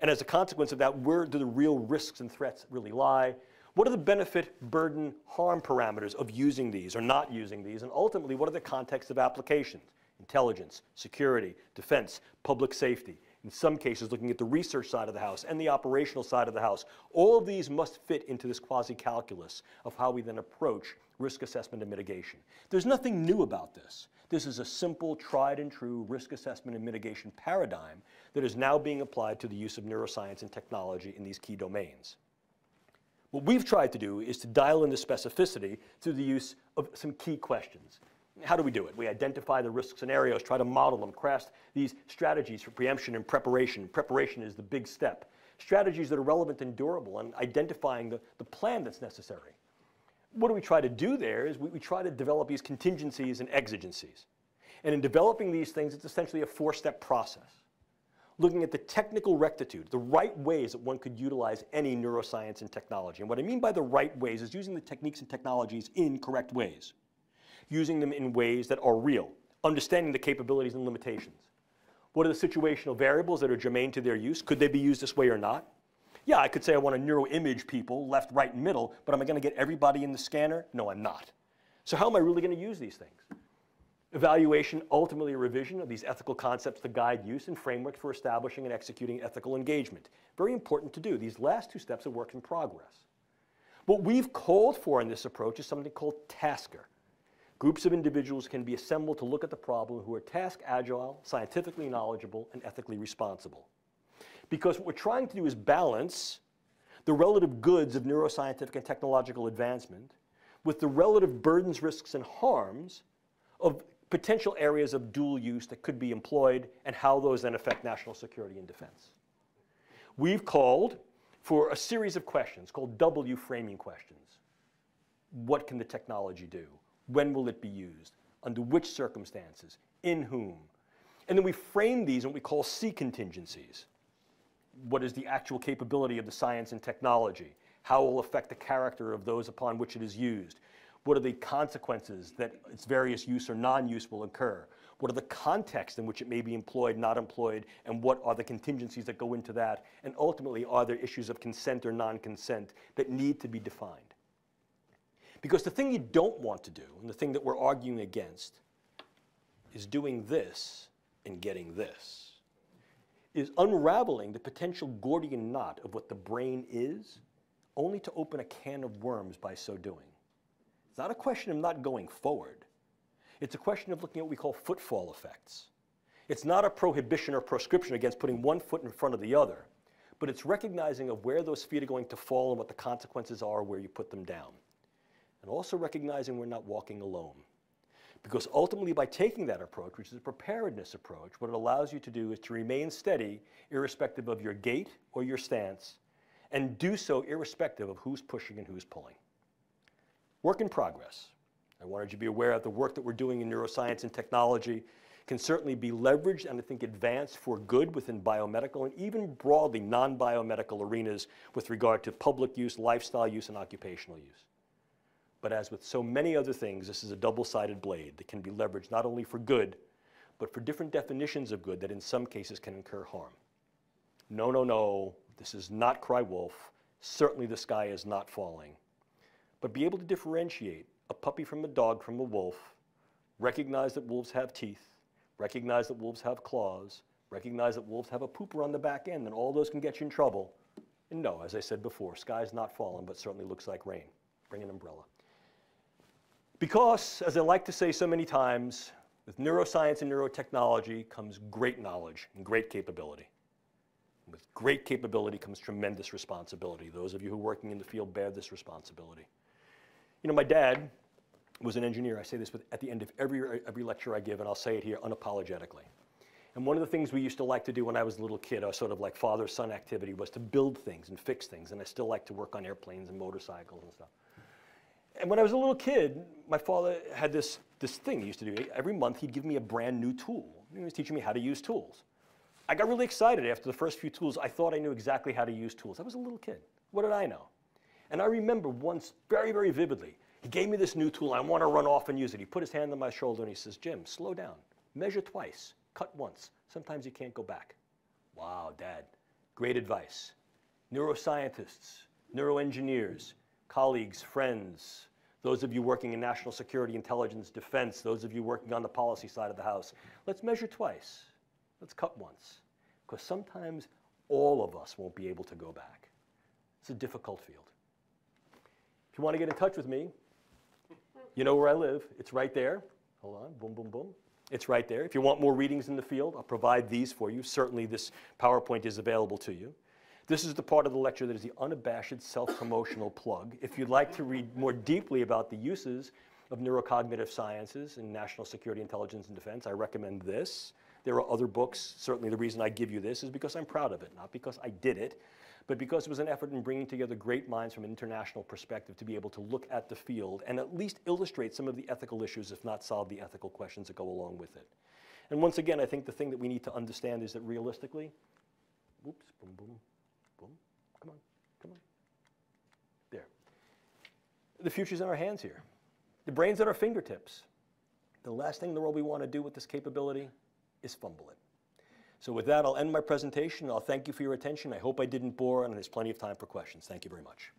And as a consequence of that, where do the real risks and threats really lie? What are the benefit, burden, harm parameters of using these or not using these? And ultimately, what are the contexts of applications? Intelligence, security, defense, public safety. In some cases, looking at the research side of the house and the operational side of the house. All of these must fit into this quasi-calculus of how we then approach risk assessment and mitigation. There's nothing new about this. This is a simple, tried and true risk assessment and mitigation paradigm that is now being applied to the use of neuroscience and technology in these key domains. What we've tried to do is to dial in the specificity through the use of some key questions. How do we do it? We identify the risk scenarios, try to model them, craft these strategies for preemption and preparation. Preparation is the big step. Strategies that are relevant and durable and identifying the, the plan that's necessary what do we try to do there is we, we try to develop these contingencies and exigencies. And in developing these things, it's essentially a four-step process. Looking at the technical rectitude, the right ways that one could utilize any neuroscience and technology. And what I mean by the right ways is using the techniques and technologies in correct ways. Using them in ways that are real, understanding the capabilities and limitations. What are the situational variables that are germane to their use? Could they be used this way or not? Yeah, I could say I want to neuroimage people left, right, and middle, but am I going to get everybody in the scanner? No, I'm not. So how am I really going to use these things? Evaluation, ultimately a revision of these ethical concepts to guide use and framework for establishing and executing ethical engagement. Very important to do. These last two steps are work in progress. What we've called for in this approach is something called tasker. Groups of individuals can be assembled to look at the problem who are task agile, scientifically knowledgeable, and ethically responsible. Because what we're trying to do is balance the relative goods of neuroscientific and technological advancement with the relative burdens, risks, and harms of potential areas of dual use that could be employed and how those then affect national security and defense. We've called for a series of questions called W framing questions. What can the technology do? When will it be used? Under which circumstances? In whom? And then we frame these in what we call C contingencies what is the actual capability of the science and technology, how it will affect the character of those upon which it is used, what are the consequences that its various use or non-use will occur, what are the contexts in which it may be employed, not employed, and what are the contingencies that go into that, and ultimately are there issues of consent or non-consent that need to be defined. Because the thing you don't want to do, and the thing that we're arguing against, is doing this and getting this is unraveling the potential Gordian knot of what the brain is, only to open a can of worms by so doing. It's not a question of not going forward. It's a question of looking at what we call footfall effects. It's not a prohibition or proscription against putting one foot in front of the other, but it's recognizing of where those feet are going to fall and what the consequences are where you put them down. And also recognizing we're not walking alone. Because ultimately, by taking that approach, which is a preparedness approach, what it allows you to do is to remain steady, irrespective of your gait or your stance, and do so irrespective of who's pushing and who's pulling. Work in progress. I wanted you to be aware of the work that we're doing in neuroscience and technology can certainly be leveraged and I think advanced for good within biomedical and even broadly non-biomedical arenas with regard to public use, lifestyle use, and occupational use. But as with so many other things, this is a double-sided blade that can be leveraged not only for good, but for different definitions of good that in some cases can incur harm. No, no, no, this is not cry wolf. Certainly the sky is not falling. But be able to differentiate a puppy from a dog from a wolf, recognize that wolves have teeth, recognize that wolves have claws, recognize that wolves have a pooper on the back end, and all those can get you in trouble. And no, as I said before, sky's not falling, but certainly looks like rain. Bring an umbrella. Because, as I like to say so many times, with neuroscience and neurotechnology comes great knowledge and great capability. With great capability comes tremendous responsibility. Those of you who are working in the field bear this responsibility. You know, my dad was an engineer. I say this at the end of every, every lecture I give, and I'll say it here unapologetically. And one of the things we used to like to do when I was a little kid, our sort of like father-son activity, was to build things and fix things. And I still like to work on airplanes and motorcycles and stuff. And when I was a little kid, my father had this, this thing he used to do. Every month, he'd give me a brand new tool. He was teaching me how to use tools. I got really excited after the first few tools. I thought I knew exactly how to use tools. I was a little kid. What did I know? And I remember once very, very vividly, he gave me this new tool. I want to run off and use it. He put his hand on my shoulder and he says, Jim, slow down. Measure twice. Cut once. Sometimes you can't go back. Wow, Dad. Great advice. Neuroscientists, neuroengineers, colleagues, friends, those of you working in national security, intelligence, defense, those of you working on the policy side of the house, let's measure twice. Let's cut once. Because sometimes all of us won't be able to go back. It's a difficult field. If you want to get in touch with me, you know where I live. It's right there. Hold on. Boom, boom, boom. It's right there. If you want more readings in the field, I'll provide these for you. Certainly, this PowerPoint is available to you. This is the part of the lecture that is the unabashed self-promotional plug. If you'd like to read more deeply about the uses of neurocognitive sciences in national security, intelligence, and defense, I recommend this. There are other books. Certainly the reason I give you this is because I'm proud of it, not because I did it, but because it was an effort in bringing together great minds from an international perspective to be able to look at the field and at least illustrate some of the ethical issues, if not solve the ethical questions that go along with it. And once again, I think the thing that we need to understand is that realistically, boom, boom, boom, come on, come on. There. The future's in our hands here. The brain's at our fingertips. The last thing in the world we want to do with this capability is fumble it. So with that, I'll end my presentation. I'll thank you for your attention. I hope I didn't bore, and there's plenty of time for questions. Thank you very much.